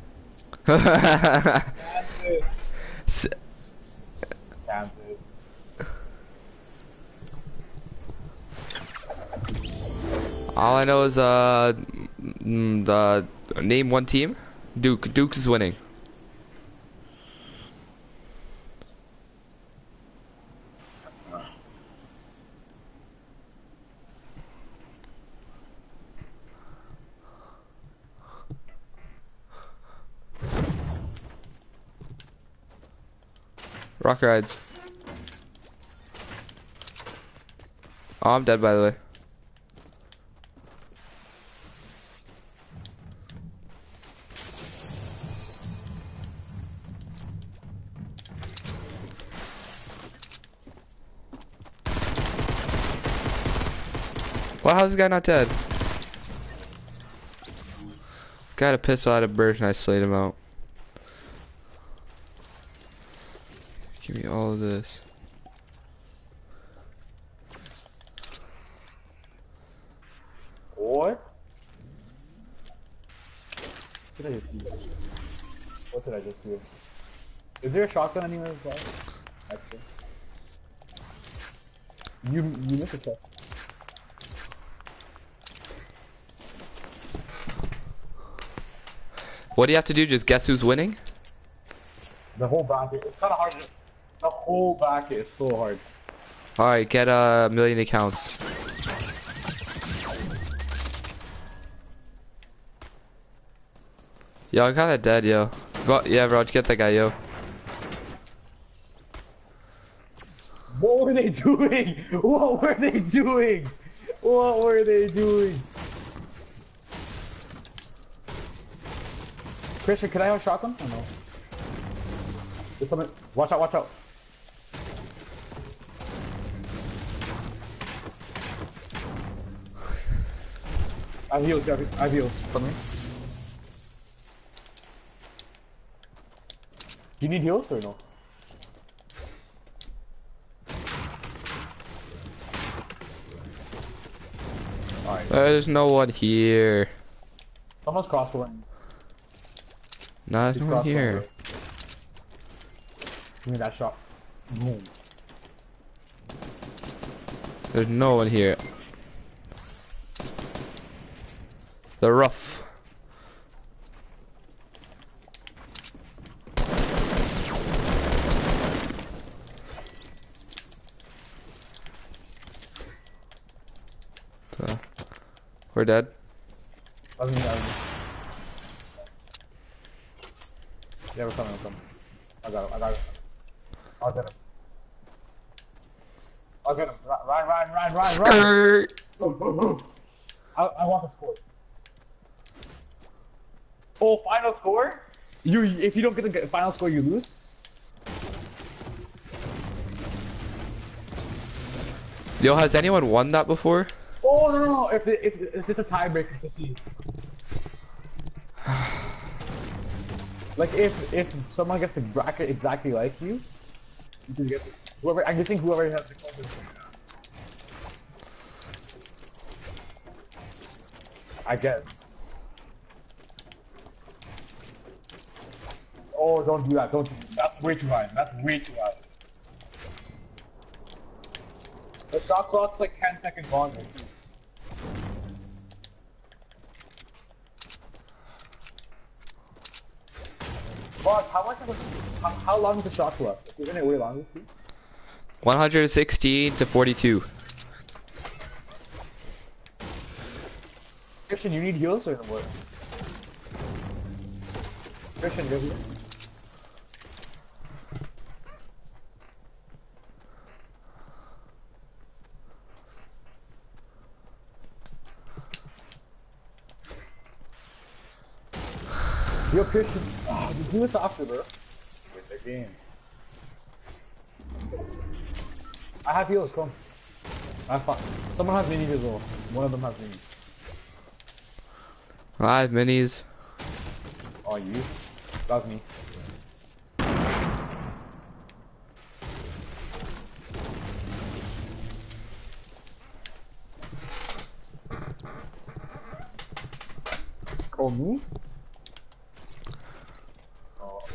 [laughs] All I know is uh, the name one team. Duke. Duke is winning. Rock rides. Oh, I'm dead by the way. Well, how's this guy not dead? Got a pistol out of burst and I slayed him out. Give me all of this. What? What did I just do? What did I just do? Is there a shotgun anywhere as well? Actually. You you missed a shot. What do you have to do? Just guess who's winning? The whole bracket. It's kind of hard. To, the whole back is so hard. Alright, get a million accounts. Yo, I'm kinda dead, yo. But yeah, Rog, get that guy, yo. What were they doing? [laughs] What were they doing? What were they doing? Christian, can I have a shotgun? Or oh, no? Watch out! Watch out! I have heals. I have, I have heals. From me. Do you need heals or no? Alright. There's no one here. Someone's crossbowing. No, there's no one crossbowing. here. Give me that shot. Boom. There's no one here. The rough. Uh, We're dead. Me know. Yeah, we're coming, we're coming. I got him, I got him. I'll get him. I'll get him. Run, run, run, run, run, run! Skirt. I, I want the score. Oh, final score? You, if you don't get the final score, you lose? Yo, has anyone won that before? Oh, no, no, no. If, it, if, if it's a tiebreaker to see. [sighs] Like, if if someone gets the bracket exactly like you, you get whoever. I'm guessing whoever has the closest. I guess. Oh, don't do that. Don't. That's way too high. That's way too high. The shot clock's like 10 seconds longer. Boss, how much a, how, how long is the shot clock? Isn't it way longer? too? 116 to 42. Christian, you need heals or what? Christian, give me. Yo, Christian, oh, just do this after, bro. Win the game. I have heals, come. I have fi- Someone has minis as well. One of them has minis. I have minis. Oh, you? That was me. Oh, me?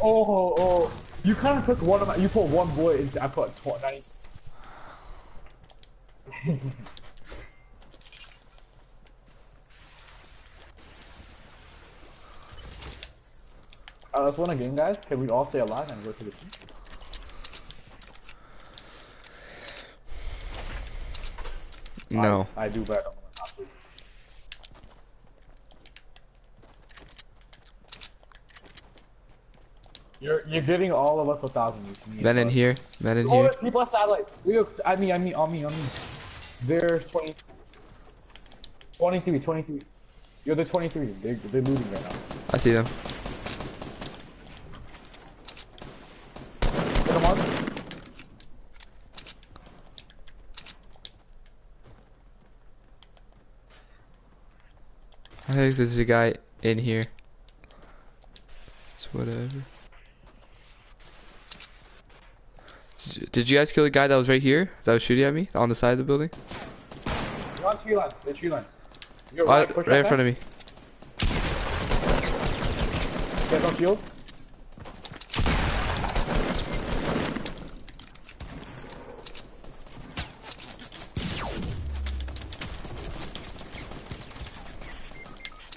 Oh, oh. You kind of took one of my. You put one bullet into. I put tw- 90. [laughs] Uh, let's win a game, guys. Can we all stay alive and go to the team? No. I, I do bet I'm gonna have to. You're you're giving all of us a thousand Men in here. Men in Oh, here. people at satellite. We, I mean, I mean, on me, on me. There's 20, 23, 23. You're the 23. They're, they're looting right now. I see them. Hit them on. I think there's a guy in here. It's whatever. Did- you guys kill the guy that was right here? That was shooting at me on the side of the building? You're on tree line. The tree line. You're Oh, uh, right, push right in front of me. Get on shield.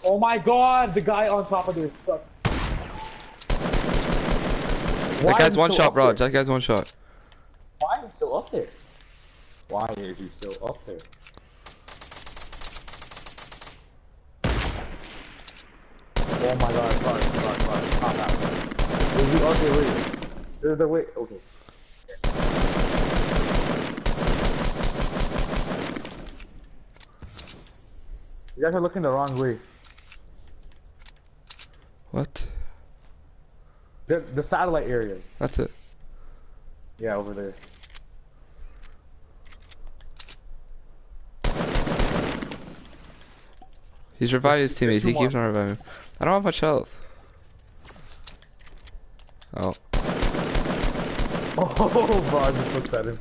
Oh my god, the guy on top of this truck. That guy's one shot, bro. That guy's one shot. Why is he still up there? Why is he still up there? Oh my god, sorry, sorry, sorry. Calm down. Is he okay, wait. There's the way, okay. You guys are looking the wrong way. What? The, the satellite area. That's it. Yeah, over there. He's reviving his teammates. two He keeps on reviving. I don't have much health. Oh. [laughs] Oh, bro, I just looked at him.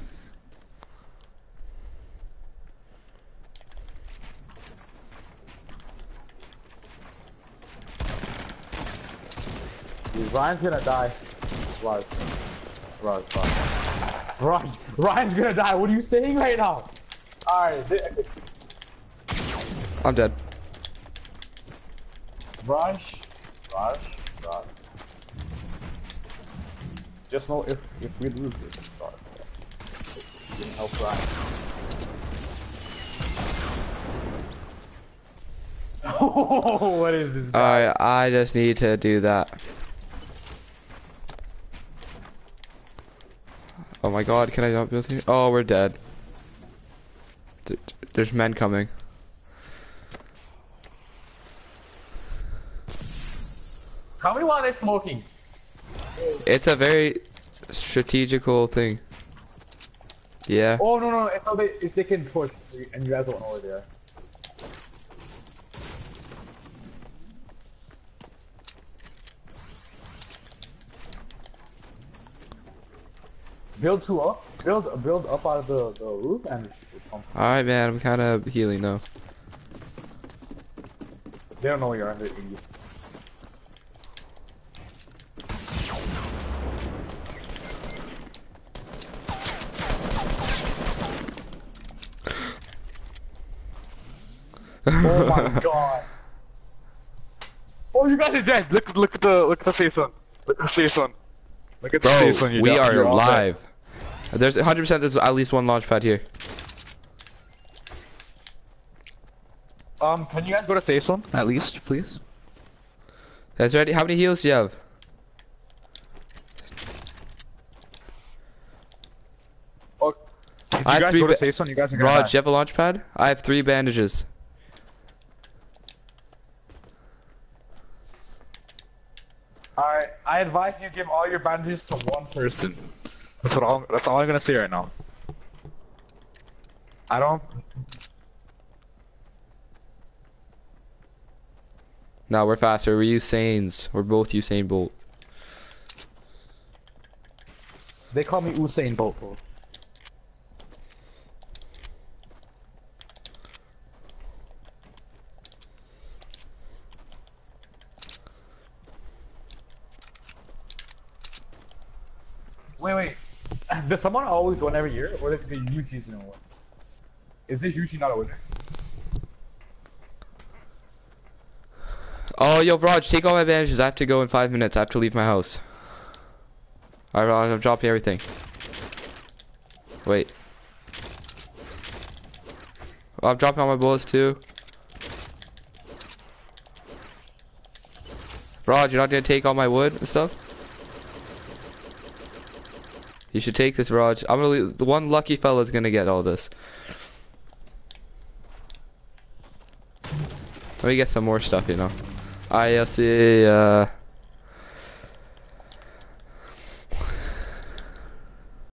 Dude, Ryan's gonna die. Ryan. Ryan, Ryan. Ryan, Ryan's gonna die. What are you saying right now? Alright, I'm dead. Raj, Raj, Raj. Just know if if we lose this, sorry. Didn't help Ryan. Oh, [laughs] what is this guy? Alright, I just need to do that. Oh my god, can I not build here? Oh, we're dead. There's men coming. Tell me why they're smoking. It's a very strategical thing. Yeah. Oh no no, it's so they if they can push and you guys don't know where they are. Build two up. Build build up out of the, the roof and. Alright, man, I'm kind of healing though. They don't know where you're under Oh my [laughs] god. Oh, you guys are dead. Look, look at the, look at the face one. Look at the face one. Look at the Bro, face one. we are live. There's 100% there's at least one launch pad here. Um, can you guys go to safe zone at least, please? Guys ready? How many heals do you have? Oh, I you have guys three go to safe zone, you guys are die. do you have a launch pad? I have three bandages. Alright, I advise you give all your bandages to one person. That's what all. That's all I'm gonna say right now. I don't. No, we're faster. We're Usains. We're both Usain Bolt. They call me Usain Bolt. bro. Wait, wait. Does someone always win every year, or is it the new season one? Is this usually not a winner? Oh, yo, Raj, take all my bandages. I have to go in five minutes. I have to leave my house. Alright, Raj, I'm dropping everything. Wait. Oh, I'm dropping all my bullets too. Raj, you're not gonna take all my wood and stuff? You should take this, Raj. I'm leave, the one lucky fella's gonna get all this. Let me get some more stuff, you know. I see, uh...